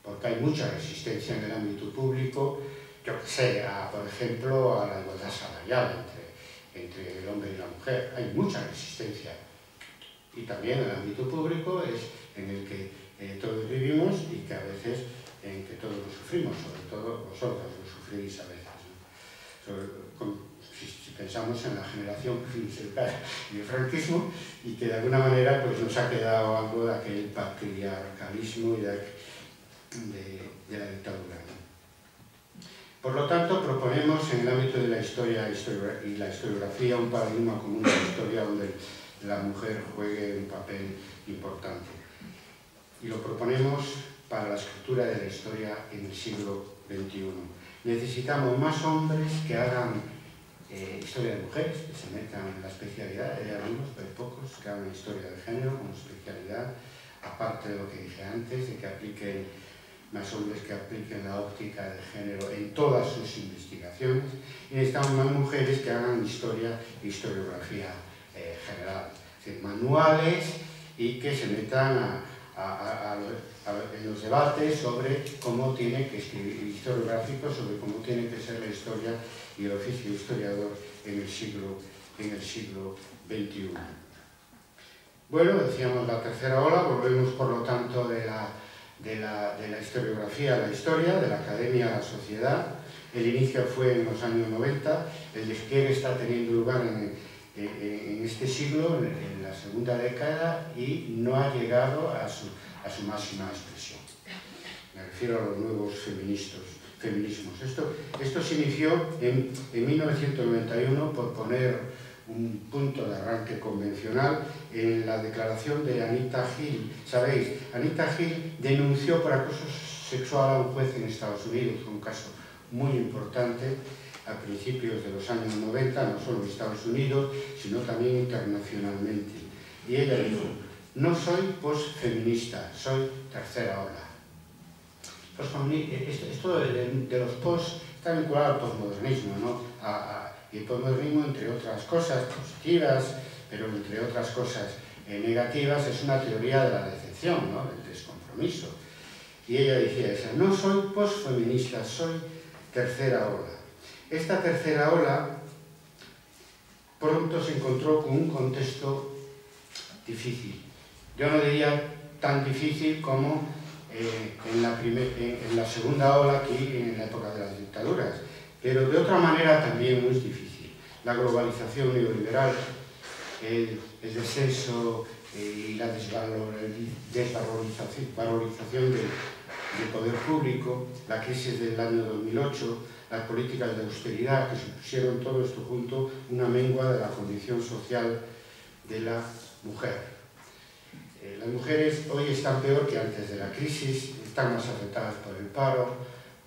porque hay mucha resistencia en el ámbito público, yo que sé, por ejemplo, a la igualdad salarial entre, entre el hombre y la mujer. Hay mucha resistencia. Y también el ámbito público es en el que eh, todos vivimos y que a veces en que todos lo sufrimos, sobre todo vosotros a si, pensamos en la generación y el franquismo y que de alguna manera pues, nos ha quedado algo de aquel patriarcalismo y de, de, la dictadura. Por lo tanto, proponemos en el ámbito de la historia y la historiografía un paradigma común de la historia donde la mujer juegue un papel importante. Y lo proponemos para la escritura de la historia en el siglo XXI. Necesitamos más hombres que hagan eh, historia de mujeres, que se metan en la especialidad, hay algunos, pero pocos, que hagan historia de género como especialidad, aparte de lo que dije antes, de que apliquen más hombres que apliquen la óptica de género en todas sus investigaciones, y necesitamos más mujeres que hagan historia e historiografía eh, general, es decir, manuales y que se metan a a, a, en los debates sobre cómo tiene que escribir historiográficos, sobre cómo tiene que ser la historia y el oficio historiador en el siglo, en el siglo XXI. Bueno, decíamos la tercera ola, volvemos por lo tanto de la, de la, de la historiografía a la historia, de la academia a la sociedad. El inicio fue en los años 90, el despliegue está teniendo lugar en, en, en este siglo, en, en la segunda década, y no ha llegado a su a su máxima expresión. Me refiero a los nuevos feministas, feminismos. Esto, esto se inició en, en 1991 por poner un punto de arranque convencional en la declaración de Anita Hill. Sabéis, Anita Hill denunció por acoso sexual a un juez en Estados Unidos, un caso muy importante a principios de los años 90, no solo en Estados Unidos, sino también internacionalmente. Y ella dijo, no soy posfeminista, soy tercera ola. Esto de de los post está vinculado al posmodernismo, ¿no? A, a, y el posmodernismo, entre otras cosas positivas, pero entre otras cosas eh, negativas, es una teoría de la decepción, ¿no? del descompromiso. Y ella decía esa, no soy posfeminista, soy tercera ola. Esta tercera ola pronto se encontró con un contexto difícil yo no diría tan difícil como eh, en, la primer, segunda ola aquí, en la época de las dictaduras, pero de otra manera también muy difícil. La globalización neoliberal, el, el descenso eh, y la desvalorización del, del poder público, la crisis del año 2008, las políticas de austeridad que supusieron todo esto junto una mengua de la condición social de la mujer. Eh, las mujeres hoy están peor que antes de la crisis, están más afectadas por el paro,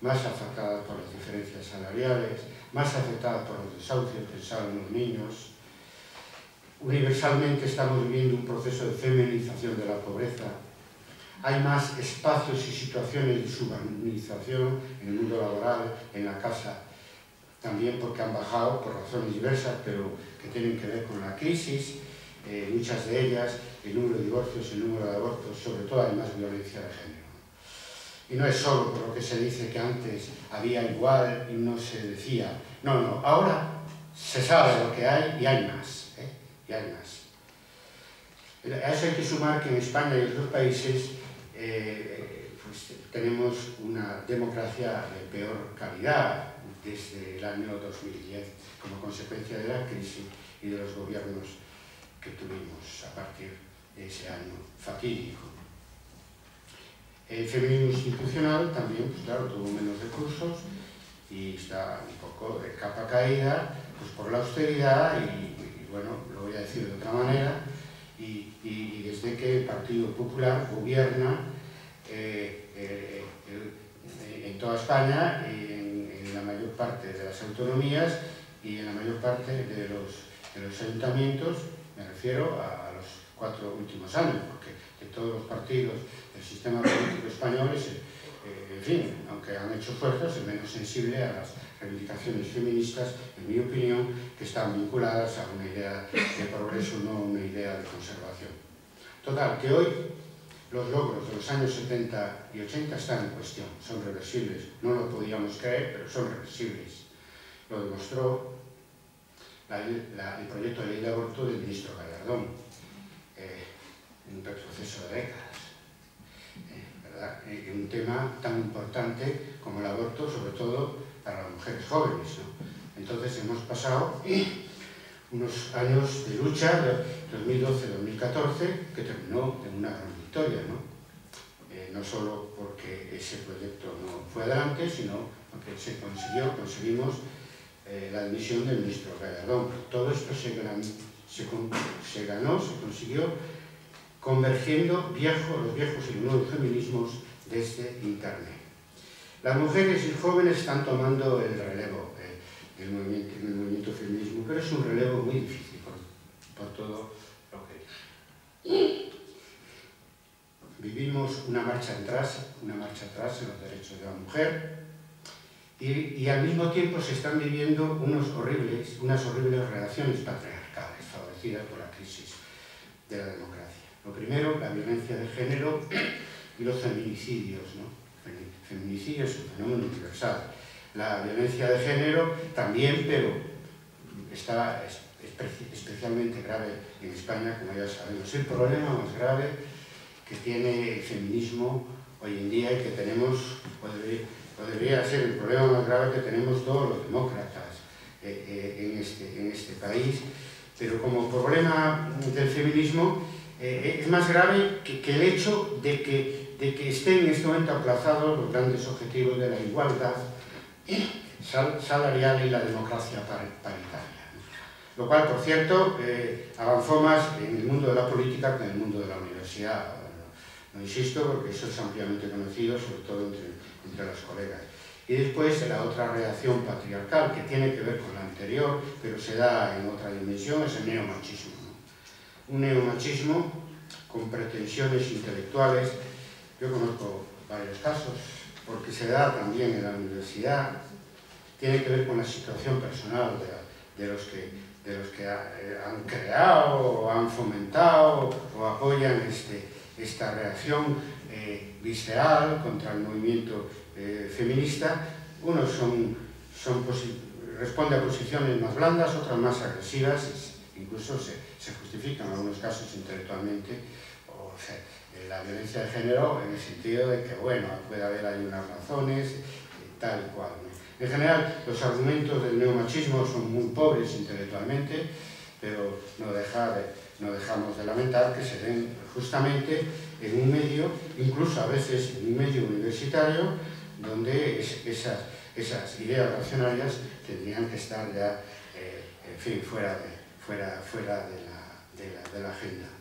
más afectadas por las diferencias salariales, más afectadas por los desahucios, pensar en los niños. Universalmente estamos viviendo un proceso de feminización de la pobreza. Hay más espacios y situaciones de subhumanización en el mundo laboral, en la casa, también porque han bajado por razones diversas, pero que tienen que ver con la crisis, eh, muchas de ellas, el número de divorcios, el número de abortos, sobre todo hay más violencia de género. Y no es solo por lo que se dice que antes había igual y no se decía. No, no, ahora se sabe lo que hay y hay más. ¿eh? Y hay más. A eso hay que sumar que en España y en otros países eh, pues tenemos una democracia de peor calidad desde el año 2010 como consecuencia de la crisis y de los gobiernos que tuvimos a partir de ese año fatídico. El feminismo institucional también, pues claro, tuvo menos recursos y está un poco de capa caída pues por la austeridad y, y bueno, lo voy a decir de otra manera, y, y, desde que el Partido Popular gobierna eh, en toda España en, la mayor parte de las autonomías y en la mayor parte de los, de los ayuntamientos, me refiero a, los cuatro últimos años, porque de todos los partidos del sistema político español es eh, en fin, aunque han hecho esfuerzos, es menos sensible a las reivindicaciones feministas, en mi opinión, que están vinculadas a una idea de progreso, no a una idea de conservación. Total, que hoy los logros de los años 70 y 80 están en cuestión, son reversibles. No lo podíamos creer, pero son reversibles. Lo demostró la, la, el proyecto de ley de aborto del ministro Gallardón, eh, en un retroceso de décadas. Eh, ¿verdad? En un tema tan importante como el aborto, sobre todo para las mujeres jóvenes. ¿no? Entonces hemos pasado unos años de lucha, 2012-2014, que terminó en una gran victoria, ¿no? Eh, no solo porque ese proyecto no fue adelante, sino porque se consiguió, conseguimos eh, la admisión del ministro Gallardón. Todo esto se, ganó, se, consiguió convergiendo los viejos y nuevos feminismos desde Internet. Las mujeres y jóvenes están tomando el relevo eh, del, movimiento, feminismo, pero es un relevo muy difícil por, por todo lo que... Vivimos una marcha atrás, una marcha atrás en los derechos de la mujer y, y al mismo tiempo se están viviendo unos horribles, unas horribles relaciones patriarcales favorecidas por la crisis de la democracia. Lo primero, la violencia de género y los feminicidios. ¿no? Feminicidio es un fenómeno universal. La violencia de género también, pero está especialmente grave en España, como ya sabemos. El problema más grave que tiene el feminismo hoy en día y que tenemos, o debería ser el problema más grave que tenemos todos los demócratas eh, eh, en, este, en este país, pero como problema del feminismo eh, es más grave que, que el hecho de que, de que estén en este momento aplazados los grandes objetivos de la igualdad sal, salarial y la democracia paritaria. Lo cual, por cierto, eh, avanzó más en el mundo de la política que en el mundo de la universidad. No, no insisto, porque eso es ampliamente conocido, sobre todo entre, entre los colegas. Y después la otra reacción patriarcal, que tiene que ver con la anterior, pero se da en otra dimensión, es el neomachismo un neomachismo con pretensiones intelectuales. Yo conozco varios casos, porque se da también en la universidad, tiene que ver con la situación personal de, de los que, de los que eh, han creado o han fomentado o apoyan este, esta reacción eh, visceral contra el movimiento eh, feminista. Unos son, son responden a posiciones más blandas, otras más agresivas, incluso se, se justifican en algunos casos intelectualmente, o la violencia de género en el sentido de que, bueno, puede haber ahí unas razones, tal cual. En general, los argumentos del neomachismo son muy pobres intelectualmente, pero no, deja de, no dejamos de lamentar que se den justamente en un medio, incluso a veces en un medio universitario, donde es, esas, ideas racionarias tendrían que estar ya, eh, en fin, fuera fuera, fuera de la agenda.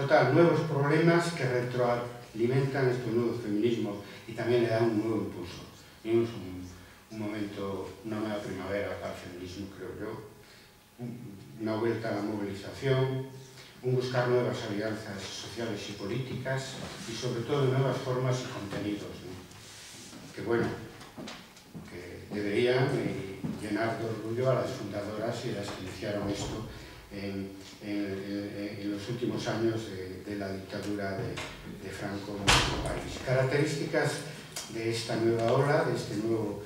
Total, nuevos problemas que retroalimentan estos nuevos feminismos y también le dan un nuevo impulso. Vimos un, un momento, una nueva primavera para el feminismo, creo yo, una vuelta a la movilización, un buscar nuevas alianzas sociales y políticas y sobre todo nuevas formas y contenidos. ¿no? Que bueno, que deberían eh, llenar de orgullo a las fundadoras y las que iniciaron esto en, los últimos años de, de la dictadura de, Franco en nuestro país. Características de esta nueva ola, de este nuevo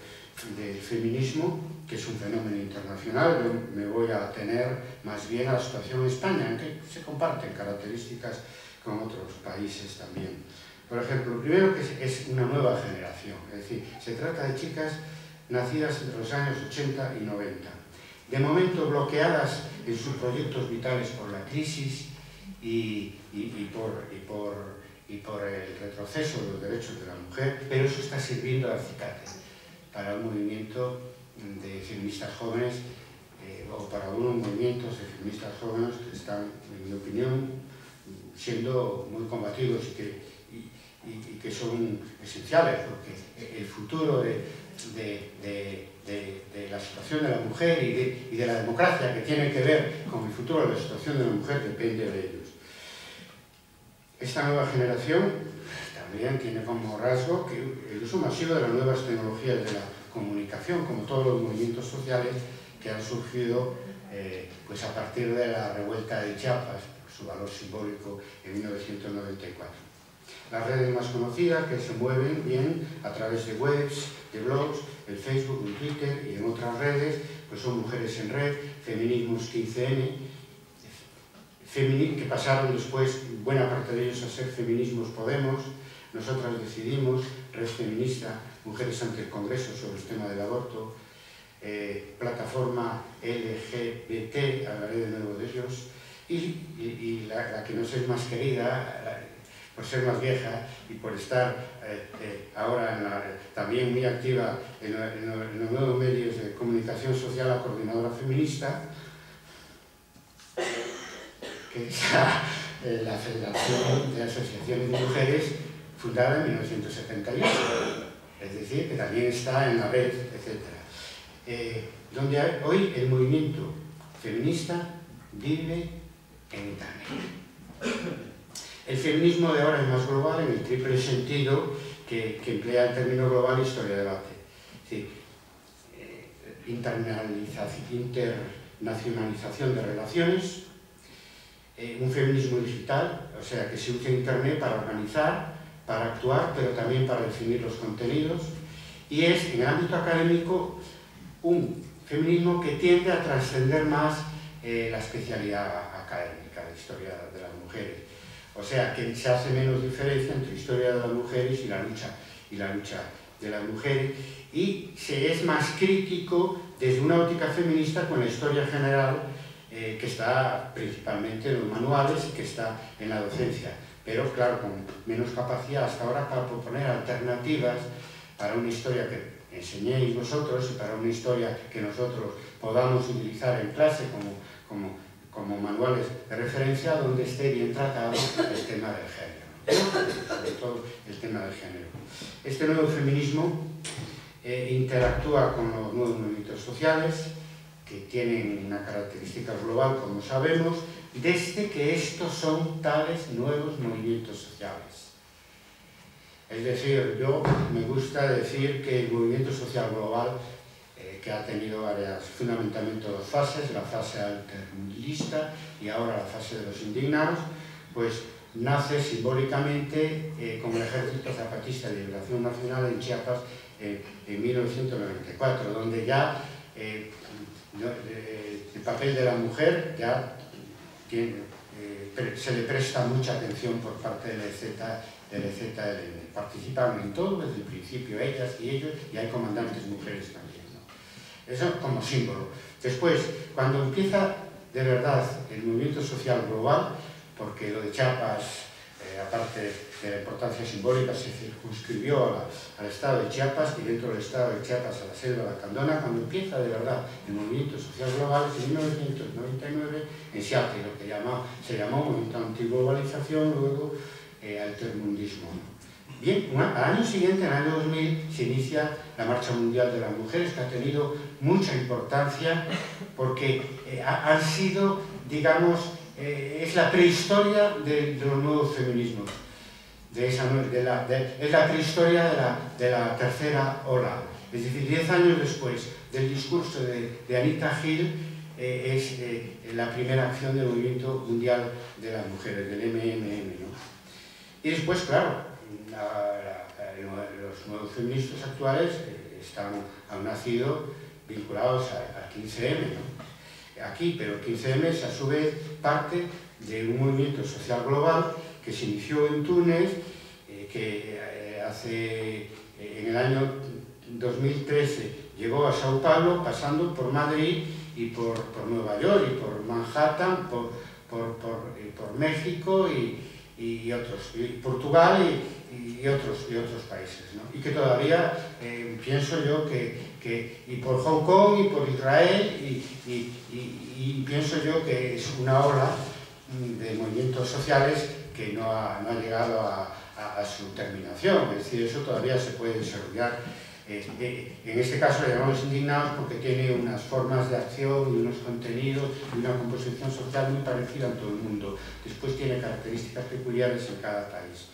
feminismo, que es un fenómeno internacional, yo me voy a tener más bien a la situación en España, en que se comparten características con otros países también. Por ejemplo, lo primero que es una nueva generación, es decir, se trata de chicas nacidas entre los años 80 y 90, de momento bloqueadas en sus proyectos vitales por la crisis y, y, y, por, y, por, por el retroceso de los derechos de la mujer, pero eso está sirviendo de acicate. para un movimiento de feministas jóvenes eh, o para unos movimientos de feministas jóvenes que están, en mi opinión, siendo muy combativos y que, y, que son esenciales, porque el futuro de, de, de, la situación de la mujer y de, la democracia que tiene que ver con el futuro de la situación de la mujer depende de ellos. Esta nueva generación también tiene como rasgo el uso masivo de las nuevas tecnologías de la comunicación, como todos los movimientos sociales que han surgido eh, pues a partir de la revuelta de Chiapas, su valor simbólico en 1994. Las redes más conocidas que se mueven bien a través de webs, de blogs, el Facebook, el Twitter y en otras redes, pues son Mujeres en Red, Feminismos 15N, que pasaron después, buena parte de ellos, a ser Feminismos Podemos, Nosotras Decidimos, Red Feminista, Mujeres ante el Congreso sobre el tema del aborto, eh, plataforma LGBT, hablaré de nuevo de ellos, y, la, la, que nos es más querida, por ser más vieja y por estar eh, eh, ahora también muy activa en, los nuevos medios de comunicación social, la coordinadora feminista, que es la, eh, la Federación de Asociaciones de Mujeres, fundada en 1978, es decir, que también está en la red, etc. Donde hoy el movimiento feminista vive en Internet. El feminismo de ahora es más global en el triple sentido que, emplea el término global historia-debate. Es decir, eh, internacionalización de relaciones, eh, un feminismo digital, o sea, que se usa Internet para organizar, para actuar, pero también para definir los contenidos, y es, en el ámbito académico, un feminismo que tiende a trascender más eh, la especialidad académica de historia de las mujeres. O sea, que se hace menos diferencia entre historia de las mujeres y la lucha, y la lucha de las mujeres, y se es más crítico desde una óptica feminista con la historia general eh, que está principalmente en los manuales y que está en la docencia, pero claro, con menos capacidad hasta ahora para proponer alternativas para una historia que enseñéis vosotros y para una historia que nosotros podamos utilizar en clase como, como, como manuales de referencia donde esté bien tratado el tema del género, sobre todo el tema del género. Este nuevo feminismo eh, interactúa con los nuevos movimientos sociales, que tienen una característica global, como sabemos, desde que estos son tales nuevos movimientos sociales. Es decir, yo me gusta decir que el movimiento social global, que ha tenido varias, fundamentalmente dos fases, la fase altermundista y ahora la fase de los indignados, pues nace simbólicamente eh, como el Ejército Zapatista de Liberación Nacional en Chiapas eh, en 1994, donde ya eh, el papel de la mujer ya eh, se le presta mucha atención por parte del EZ, del EZLN. Participaron en todo desde el principio, ellas y ellos, y hay comandantes mujeres también. Eso como símbolo. Después, cuando empieza de verdad el movimiento social global, porque lo de Chiapas, eh, aparte de la importancia simbólica, se circunscribió a la, al estado de Chiapas y dentro del estado de Chiapas a la selva de la Candona, cuando empieza de verdad el movimiento social global es en 1999 en Seattle, lo que llama, se llamó movimiento antiglobalización, luego eh, altermundismo. Bien, al año siguiente, en el año 2000, se inicia la Marcha Mundial de las Mujeres, que ha tenido mucha importancia porque eh, ha, han sido, digamos, eh, es la prehistoria de, de, los nuevos feminismos. De esa, de la, es la prehistoria la, de la tercera ola. Es decir, diez años después del discurso de, Anita Hill, eh, es la primera acción del movimiento mundial de las mujeres, del MMM. ¿no? Y después, claro, la, los nuevos feministas actuales eh, están, han nacido vinculados al 15M. ¿no? aquí, pero 15M es a su vez parte de un movimiento social global que se inició en Túnez, eh, que eh, hace, eh, en el año 2013 llegó a Sao Paulo, pasando por Madrid y por, por Nueva York y por Manhattan, por, por, por, por México y, y otros, y Portugal y, y, otros, y otros países. ¿no? Y que todavía eh, pienso yo que, que, y por Hong Kong y por Israel, y, y, y, pienso yo que es una ola de movimientos sociales que no ha, no ha llegado a, a, a su terminación, es decir, eso todavía se puede desarrollar eh, en este caso le llamamos indignados porque tiene unas formas de acción y unos contenidos y una composición social muy parecida en todo el mundo. Después tiene características peculiares en cada país.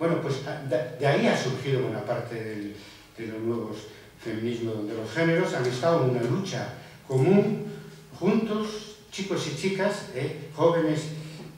Bueno, pues ah, de ahí ha surgido buena parte del, de los nuevos feminismos, donde los géneros han estado en una lucha común, juntos, chicos y chicas, eh, jóvenes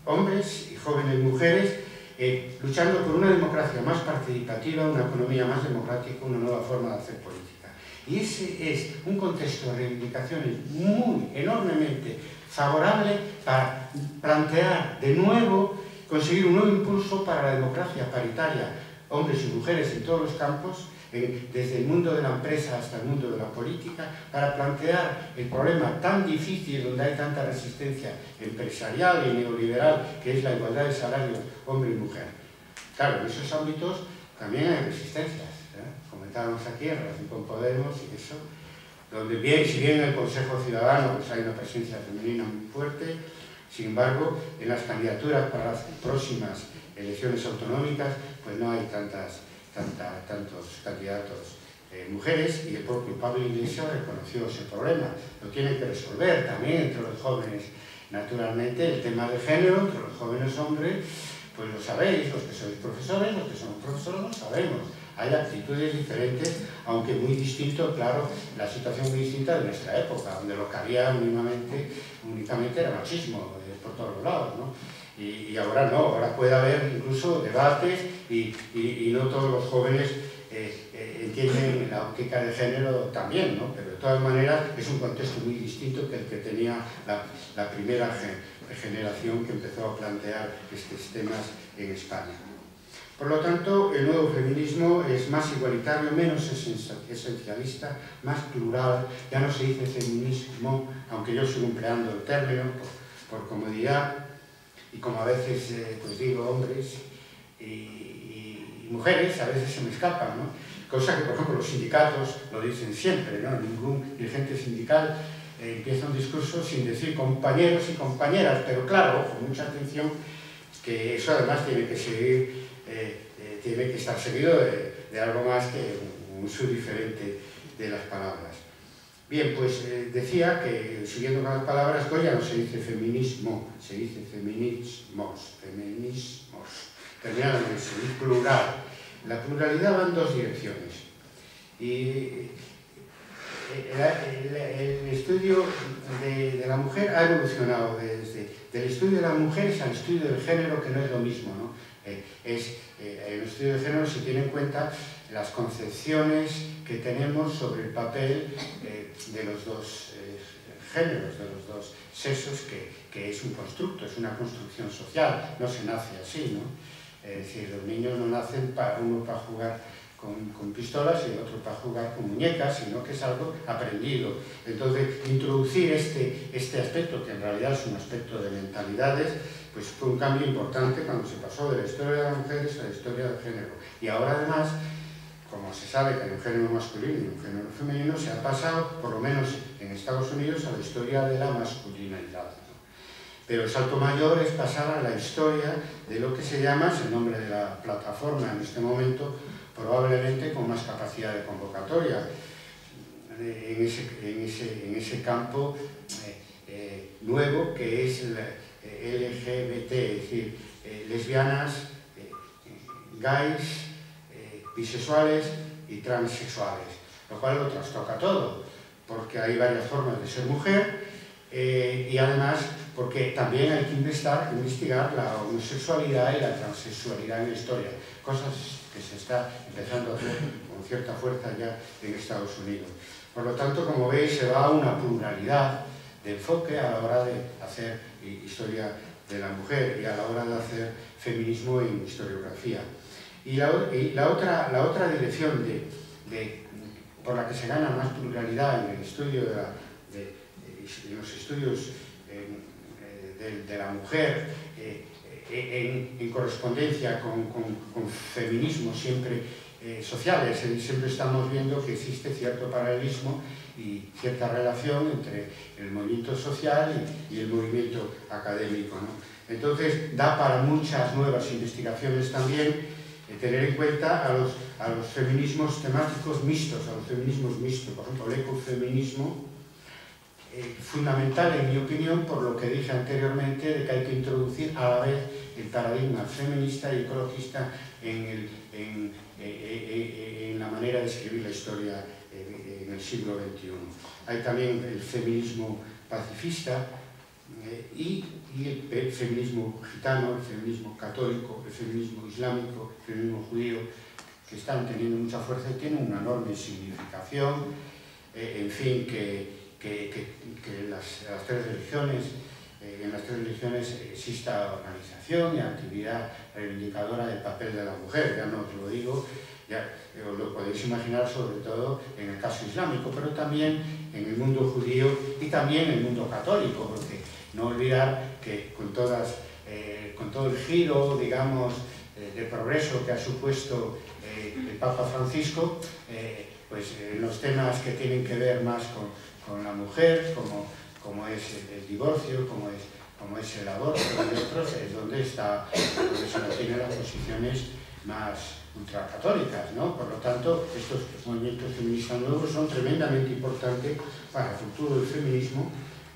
hombres y jóvenes mujeres, eh, luchando por una democracia más participativa, una economía más democrática, una nueva forma de hacer política. Y ese es un contexto de reivindicaciones muy, enormemente favorable para plantear de nuevo, conseguir un nuevo impulso para la democracia paritaria, hombres y mujeres en todos los campos, desde el mundo de la empresa hasta el mundo de la política, para plantear el problema tan difícil donde hay tanta resistencia empresarial y neoliberal, que es la igualdad de salario hombre y mujer. Claro, en esos ámbitos también hay resistencias. ¿eh? Comentábamos aquí en relación con Podemos y eso, donde bien, si bien en el Consejo Ciudadano pues hay una presencia femenina muy fuerte, sin embargo, en las candidaturas para las próximas elecciones autonómicas, pues no hay tantas tanta, tantos candidatos eh, mujeres y el propio Pablo Iglesias reconoció ese problema. Lo tienen que resolver también entre los jóvenes. Naturalmente, el tema de género entre los jóvenes hombres, pues lo sabéis, los que sois profesores, los que somos profesores lo sabemos. Hay actitudes diferentes, aunque muy distinto, claro, la situación muy distinta de nuestra época, donde lo que había únicamente, únicamente era machismo por todos lados, ¿no? Y, y, ahora no, ahora puede haber incluso debates y, y, y no todos los jóvenes eh, eh, entienden la óptica de género también, ¿no? pero de todas maneras es un contexto muy distinto que el que tenía la, la primera generación que empezó a plantear estos temas en España. Por lo tanto, el nuevo feminismo es más igualitario, menos esencialista, más plural, ya no se dice feminismo, aunque yo sigo empleando el término por, comodidad, y como a veces eh, pues digo hombres y, mujeres, a veces se me escapan, ¿no? Cosa que, por ejemplo, los sindicatos lo dicen siempre, ¿no? Ningún dirigente sindical eh, empieza un discurso sin decir compañeros y compañeras, pero claro, con mucha atención, que eso además tiene que seguir, eh, tiene que estar seguido de, de algo más que un uso diferente de las palabras. Bien, pues eh, decía que, siguiendo con las palabras, Goya no se dice feminismo, se dice feminismos, feminismos, terminando en ese, plural. La pluralidad va en dos direcciones. Y el, el, el estudio de, de, la mujer ha evolucionado desde del estudio de las mujeres al estudio del género, que no es lo mismo. ¿no? Eh, es, eh, el estudio del género se tiene en cuenta las concepciones que tenemos sobre el papel eh, de los dos eh, géneros, de los dos sexos, que, que, es un constructo, es una construcción social, no se nace así, ¿no? Es decir, los niños no nacen para uno para jugar con, con, pistolas y el otro para jugar con muñecas, sino que es algo aprendido. Entonces, introducir este, este aspecto, que en realidad es un aspecto de mentalidades, pues fue un cambio importante cuando se pasó de la historia de las mujeres a la historia del género. Y ahora además como se sabe que hay un género masculino y un género femenino, se ha pasado, por lo menos en Estados Unidos, a la historia de la masculinidad. Pero el salto mayor es pasar a la historia de lo que se llama, es el nombre de la plataforma en este momento, probablemente con más capacidad de convocatoria, en ese, en ese, campo eh, eh, nuevo que es el LGBT, es decir, eh, lesbianas, eh, gays, bisexuales y transexuales, lo cual lo trastoca todo, porque hay varias formas de ser mujer eh, y además porque también hay que investigar, la homosexualidad y la transexualidad en la historia, cosas que se está empezando a hacer con cierta fuerza ya en Estados Unidos. Por lo tanto, como veis, se va a una pluralidad de enfoque a la hora de hacer historia de la mujer y a la hora de hacer feminismo en historiografía. Y la, y la, otra, la otra dirección de, de, por la que se gana más pluralidad en el estudio de, la, de eh, los estudios eh, eh de, la mujer, eh, eh, en, en, correspondencia con, con, con feminismos siempre eh, sociales, siempre estamos viendo que existe cierto paralelismo y cierta relación entre el movimiento social y, y el movimiento académico. ¿no? Entonces, da para muchas nuevas investigaciones también tener en cuenta a los, a los feminismos temáticos mixtos, a los feminismos mixtos. Por ejemplo, el ecofeminismo, eh, fundamental en mi opinión por lo que dije anteriormente de que hay que introducir a la vez el paradigma feminista y ecologista en, el, en, eh, eh, en la manera de escribir la historia en el siglo XXI. Hay también el feminismo pacifista y, y el feminismo gitano, el feminismo católico, el feminismo islámico, el feminismo judío, que están teniendo mucha fuerza y tienen una enorme significación, en fin, que, que, que, que las tres religiones eh, en las tres religiones exista organización y actividad reivindicadora del papel de la mujer, ya no os lo digo, ya eh, os lo podéis imaginar sobre todo en el caso islámico, pero también en el mundo judío y también en el mundo católico, porque no olvidar que con, todas, eh, con todo el giro, digamos, eh, de progreso que ha supuesto eh, el Papa Francisco, pues los temas que tienen que ver más con, con la mujer, como como es el, divorcio, como es, como es el aborto es donde, está, donde se mantienen las posiciones más ultracatólicas, ¿no? Por lo tanto, estos movimientos feministas nuevos son tremendamente importantes para el futuro del feminismo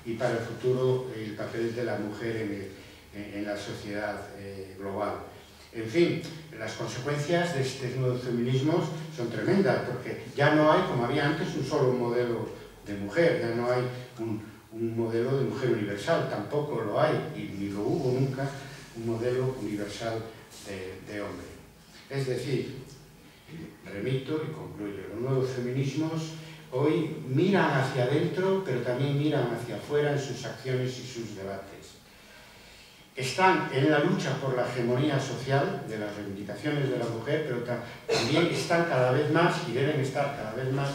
y para el futuro el papel de la mujer en, el, en la sociedad eh, global. En fin, las consecuencias de estos nuevos feminismos son tremendas, porque ya no hay, como había antes, un solo modelo de mujer, ya no hay un, un modelo de mujer universal, tampoco lo hay, y ni lo hubo nunca, un modelo universal de, de hombre. Es decir, remito y concluyo, los nuevos feminismos hoy miran hacia adentro, pero también miran hacia afuera en sus acciones y sus debates. Están en la lucha por la hegemonía social de las reivindicaciones de la mujer, pero también están cada vez más y deben estar cada vez más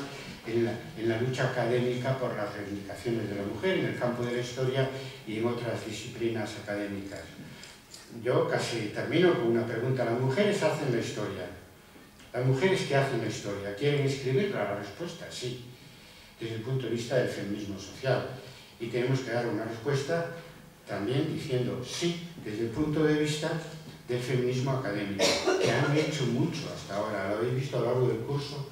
en la, en la, lucha académica por las reivindicaciones de la mujer en el campo de la historia y en otras disciplinas académicas. Yo casi termino con una pregunta. ¿Las mujeres hacen la historia? ¿Las mujeres que hacen historia? ¿Quieren escribirla? La respuesta sí, desde el punto de vista del feminismo social. Y tenemos que dar una respuesta también diciendo sí, desde el punto de vista del feminismo académico, que han hecho mucho hasta ahora, lo habéis visto a lo largo del curso,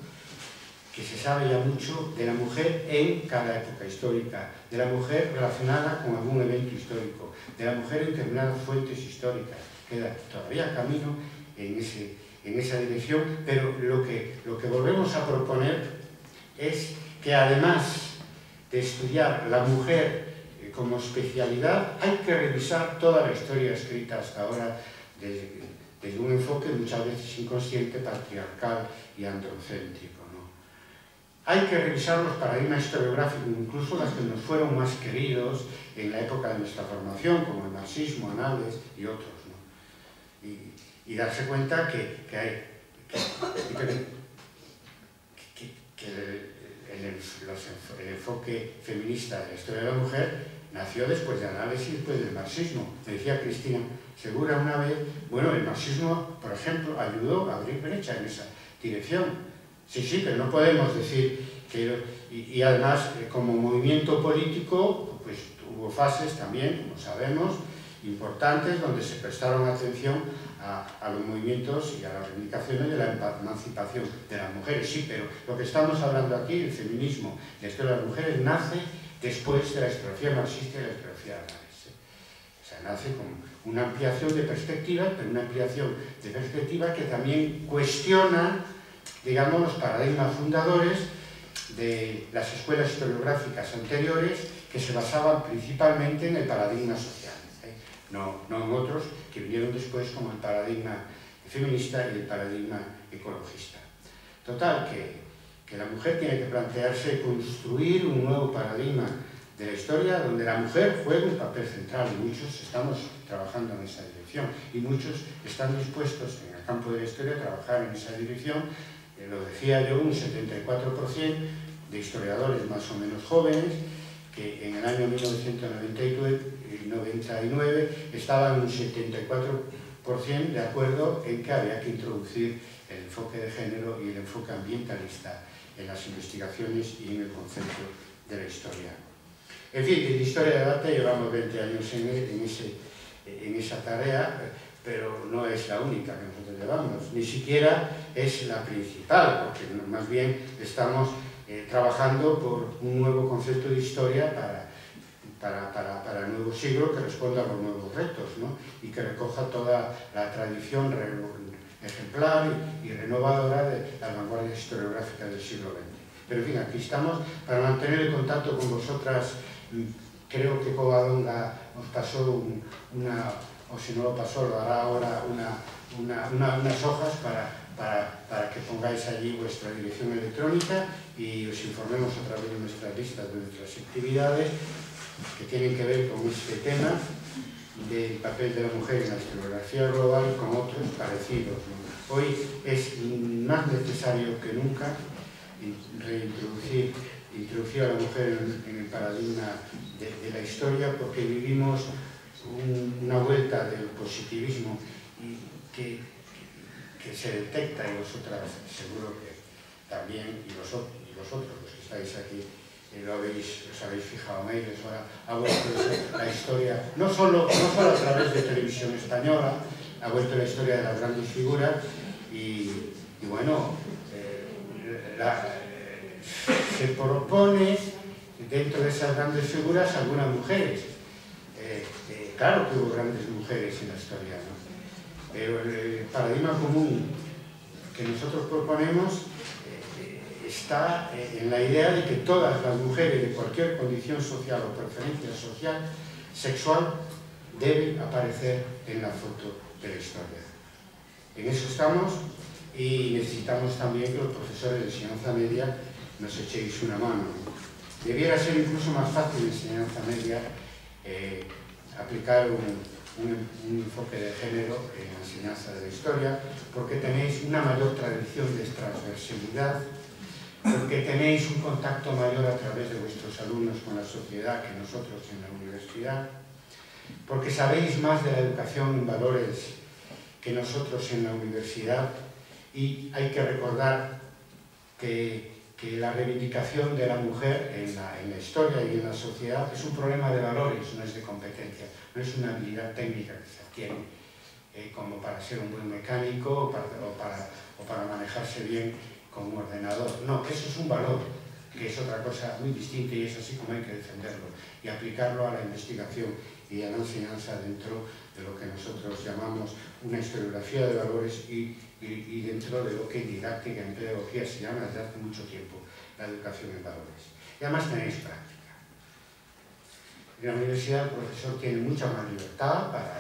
que se sabe ya mucho de la mujer en cada época histórica, de la mujer relacionada con algún evento histórico, de la mujer en determinadas fuentes históricas. Queda todavía camino en, ese, en esa dirección, pero lo que, lo que volvemos a proponer es que además de estudiar la mujer eh, como especialidad, hay que revisar toda la historia escrita hasta ahora desde, un enfoque muchas veces inconsciente, patriarcal y androcéntrico. Hay que revisar los paradigmas historiográficos, incluso las que nos fueron más queridos en la época de nuestra formación, como el marxismo, Anales y otros. Y, darse cuenta que, que hay que, el, el, enfoque feminista de la historia de la mujer nació después de Análisis después del marxismo. Me decía Cristina Segura una vez, bueno, el marxismo, por ejemplo, ayudó a abrir brecha en esa dirección Sí, sí, pero no podemos decir que... Y, y además, eh, como movimiento político, pues hubo fases también, como sabemos, importantes donde se prestaron atención a, los movimientos y a las reivindicaciones de la emancipación de las mujeres. Sí, pero lo que estamos hablando aquí, el feminismo, la historia de las mujeres, nace después de la historiografía marxista y la historiografía análisis. O sea, nace con una ampliación de perspectiva, pero una ampliación de perspectiva que también cuestiona digamos, los paradigmas fundadores de las escuelas historiográficas anteriores que se basaban principalmente en el paradigma social. No, no en otros que vinieron después como el paradigma feminista y el paradigma ecologista. Total, que, que la mujer tiene que plantearse construir un nuevo paradigma de la historia donde la mujer juega un papel central y muchos estamos trabajando en esa dirección y muchos están dispuestos en el campo de la historia a trabajar en esa dirección lo decía yo, un 74% de historiadores más o menos jóvenes que en el año 1999 99 estaban un 74% de acuerdo en que había que introducir el enfoque de género y el enfoque ambientalista en las investigaciones y en el concepto de la historia. En fin, en Historia de Debate llevamos 20 años en, en, ese, en esa tarea, pero no es la única que nosotros llevamos, ni siquiera es la principal, porque más bien estamos eh, trabajando por un nuevo concepto de historia para, para, para, para, el nuevo siglo que responda a los nuevos retos ¿no? y que recoja toda la tradición ejemplar y, y renovadora de la vanguardia historiográfica del siglo XX. Pero en fin, aquí estamos para mantener el contacto con vosotras. Creo que Covadonga nos pasó un, una, o si no lo pasó, lo hará ahora una, una, una, unas hojas para, para, para, que pongáis allí vuestra dirección electrónica y os informemos a través de nuestras listas de nuestras actividades que tienen que ver con este tema del papel de la mujer en la historiografía global con otros parecidos. Hoy es más necesario que nunca reintroducir introducir a la mujer en el paradigma de, de la historia porque vivimos un, una vuelta del positivismo que, que se detecta en vosotras seguro que también y, vosotros, y vosotros los que estáis aquí eh, lo habéis, os habéis fijado en ellos, ahora ha vuelto la historia, no solo, no solo a través de televisión española, ha vuelto la historia de las grandes figuras y, y bueno, eh, eh, se propone dentro de esas grandes figuras algunas mujeres, eh, claro que hubo grandes mujeres en la historia, ¿no? pero el, paradigma común que nosotros proponemos está en la idea de que todas las mujeres de cualquier condición social o preferencia social, sexual, deben aparecer en la foto de la historia. En eso estamos y necesitamos también que los profesores de enseñanza media nos echéis una mano. Debiera ser incluso más fácil enseñanza media eh, aplicar un, un, un, enfoque de género en la enseñanza de la historia, porque tenéis una mayor tradición de transversalidad, porque tenéis un contacto mayor a través de vuestros alumnos con la sociedad que nosotros en la universidad, porque sabéis más de la educación en valores que nosotros en la universidad y hay que recordar que que la reivindicación de la mujer en la, en la, historia y en la sociedad es un problema de valores, no es de competencia, no es una habilidad técnica que se adquiere eh, como para ser un buen mecánico o para, o, para, o para manejarse bien con un ordenador. No, eso es un valor, que es otra cosa muy distinta y es así como hay que defenderlo y aplicarlo a la investigación y a la enseñanza dentro de lo que nosotros llamamos una historiografía de valores y, y, dentro de lo que en didáctica, en pedagogía se llama desde hace mucho tiempo la educación en valores. Y además tenéis práctica. En la universidad el profesor tiene mucha más libertad para